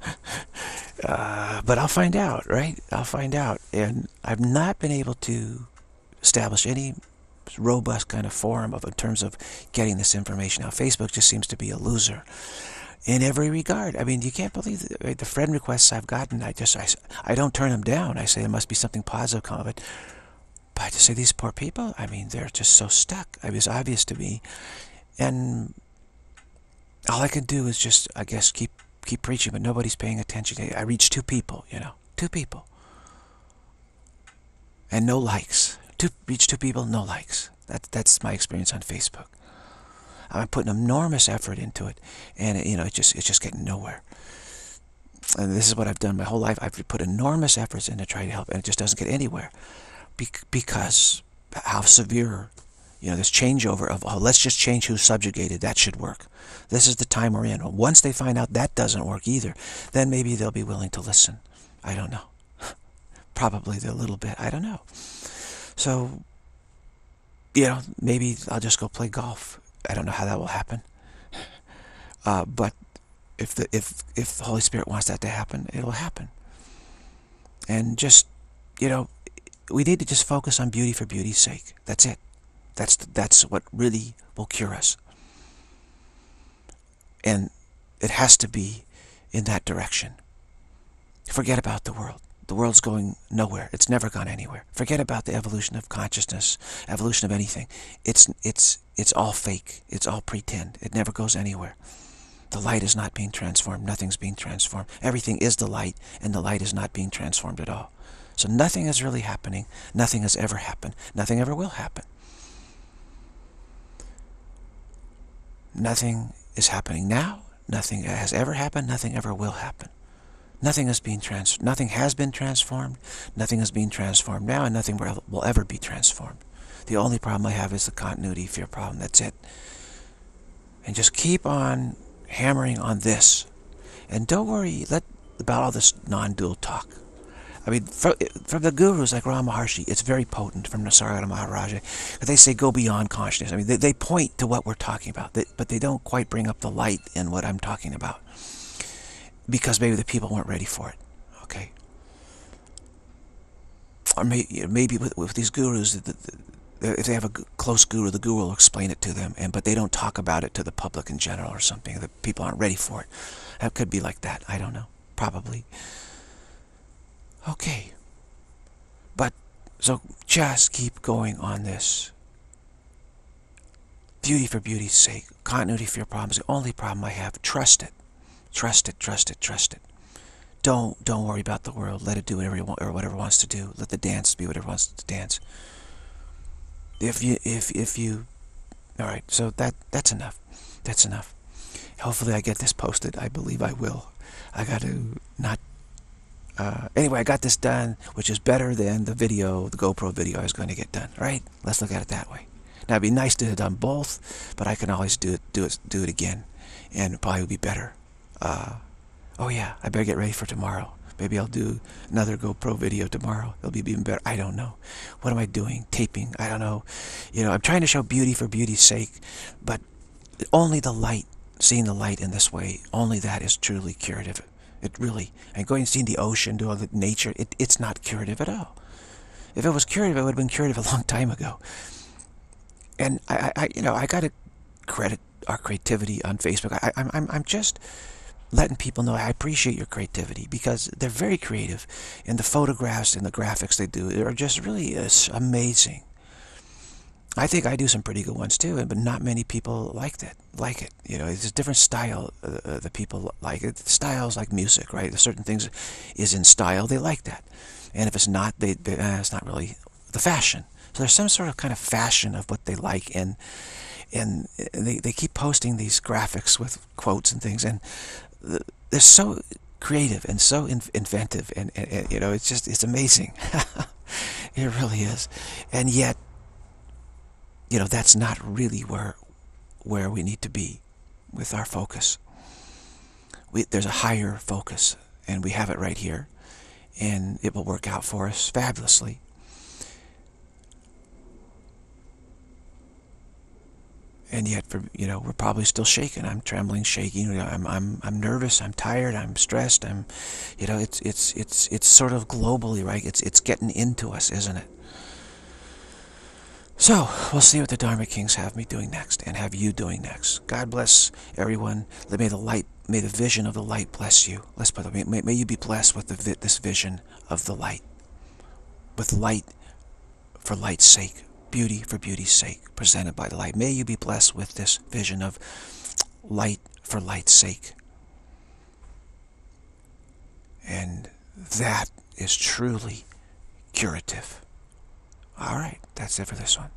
uh, but I'll find out, right? I'll find out. And I've not been able to establish any robust kind of forum of in terms of getting this information out. Facebook just seems to be a loser in every regard. I mean, you can't believe the, the friend requests I've gotten. I just, I, I don't turn them down. I say there must be something positive come of it. But just say these poor people, I mean, they're just so stuck. I mean, it's obvious to me. And all I can do is just, I guess, keep keep preaching, but nobody's paying attention. I reach two people, you know, two people. And no likes. To reach two people, no likes. That, that's my experience on Facebook. I'm putting enormous effort into it, and it, you know, it just it's just getting nowhere. And this is what I've done my whole life. I've put enormous efforts into trying to help, and it just doesn't get anywhere, Be because how severe, you know, this changeover of oh, let's just change who's subjugated. That should work. This is the time we're in. Once they find out that doesn't work either, then maybe they'll be willing to listen. I don't know. Probably a little bit. I don't know. So, you know, maybe I'll just go play golf I don't know how that will happen. Uh, but if the if if the Holy Spirit wants that to happen, it'll happen. And just you know, we need to just focus on beauty for beauty's sake. That's it. That's that's what really will cure us. And it has to be in that direction. Forget about the world. The world's going nowhere. It's never gone anywhere. Forget about the evolution of consciousness, evolution of anything. It's it's it's all fake. It's all pretend. It never goes anywhere. The light is not being transformed. Nothing's being transformed. Everything is the light, and the light is not being transformed at all. So nothing is really happening. Nothing has ever happened. Nothing ever will happen. Nothing is happening now. Nothing has ever happened. Nothing ever will happen. Nothing is being trans nothing has been transformed, nothing is being transformed now, and nothing will, ever be transformed. The only problem I have is the continuity fear problem. That's it. And just keep on hammering on this. And don't worry let, about all this non-dual talk. I mean, from, from, the gurus like Ramana Maharshi, it's very potent from Nisargadatta Maharaja. They say go beyond consciousness. I mean, they, they point to what we're talking about, but they don't quite bring up the light in what I'm talking about because maybe the people weren't ready for it. Okay. Or maybe, maybe with, with these gurus, the, the, if they have a close guru, the guru will explain it to them, and but they don't talk about it to the public in general or something. The people aren't ready for it. That could be like that. I don't know. Probably. Okay. But, so just keep going on this. Beauty for beauty's sake. Continuity for your problems. The only problem I have. Trust it. Trust it, trust it, trust it. Don't don't worry about the world. Let it do whatever want, or whatever it wants to do. Let the dance be whatever it wants to dance. If you if if you, all right. So that that's enough. That's enough. Hopefully I get this posted. I believe I will. I got to not. Uh, anyway, I got this done, which is better than the video, the GoPro video I was going to get done. Right? Let's look at it that way. Now, it'd be nice to have done both, but I can always do it, do it, do it again, and probably would be better. Uh, oh yeah, I better get ready for tomorrow. Maybe I'll do another GoPro video tomorrow. It'll be even better. I don't know. What am I doing? Taping? I don't know. You know, I'm trying to show beauty for beauty's sake, but only the light, seeing the light in this way, only that is truly curative. It really, and going and seeing the ocean, do all the nature, it, it's not curative at all. If it was curative, it would have been curative a long time ago. And I, I you know, I got to credit our creativity on Facebook. I, I'm, I'm, I'm just letting people know I appreciate your creativity because they're very creative and the photographs and the graphics they do are just really uh, amazing. I think I do some pretty good ones too, but not many people like that. Like it, you know. It's a different style uh, uh that people like. It styles like music, right? Certain things is in style, they like that, and if it's not, they, they eh, it's not really the fashion. So there's some sort of kind of fashion of what they like, and and they they keep posting these graphics with quotes and things, and they're so creative and so in inventive and, and, and, you know it's just it's amazing it really is and yet you know that's not really where where we need to be with our focus. We, there's a higher focus and we have it right here and it will work out for us fabulously. And yet for you know we're probably still shaking. I'm trembling shaking. I'm i'm i'm nervous. I'm tired. I'm stressed. I'm you know it's it's it's it's sort of globally right? It's it's getting into us isn't it so we'll see what the dharma kings have me doing next and have you doing next god bless everyone may the light may the vision of the light bless you let's put may, may you be blessed with the, this vision of the light with light for light's sake beauty for beauty's sake, presented by the light. May you be blessed with this vision of light for light's sake. And that is truly curative. All right, that's it for this one.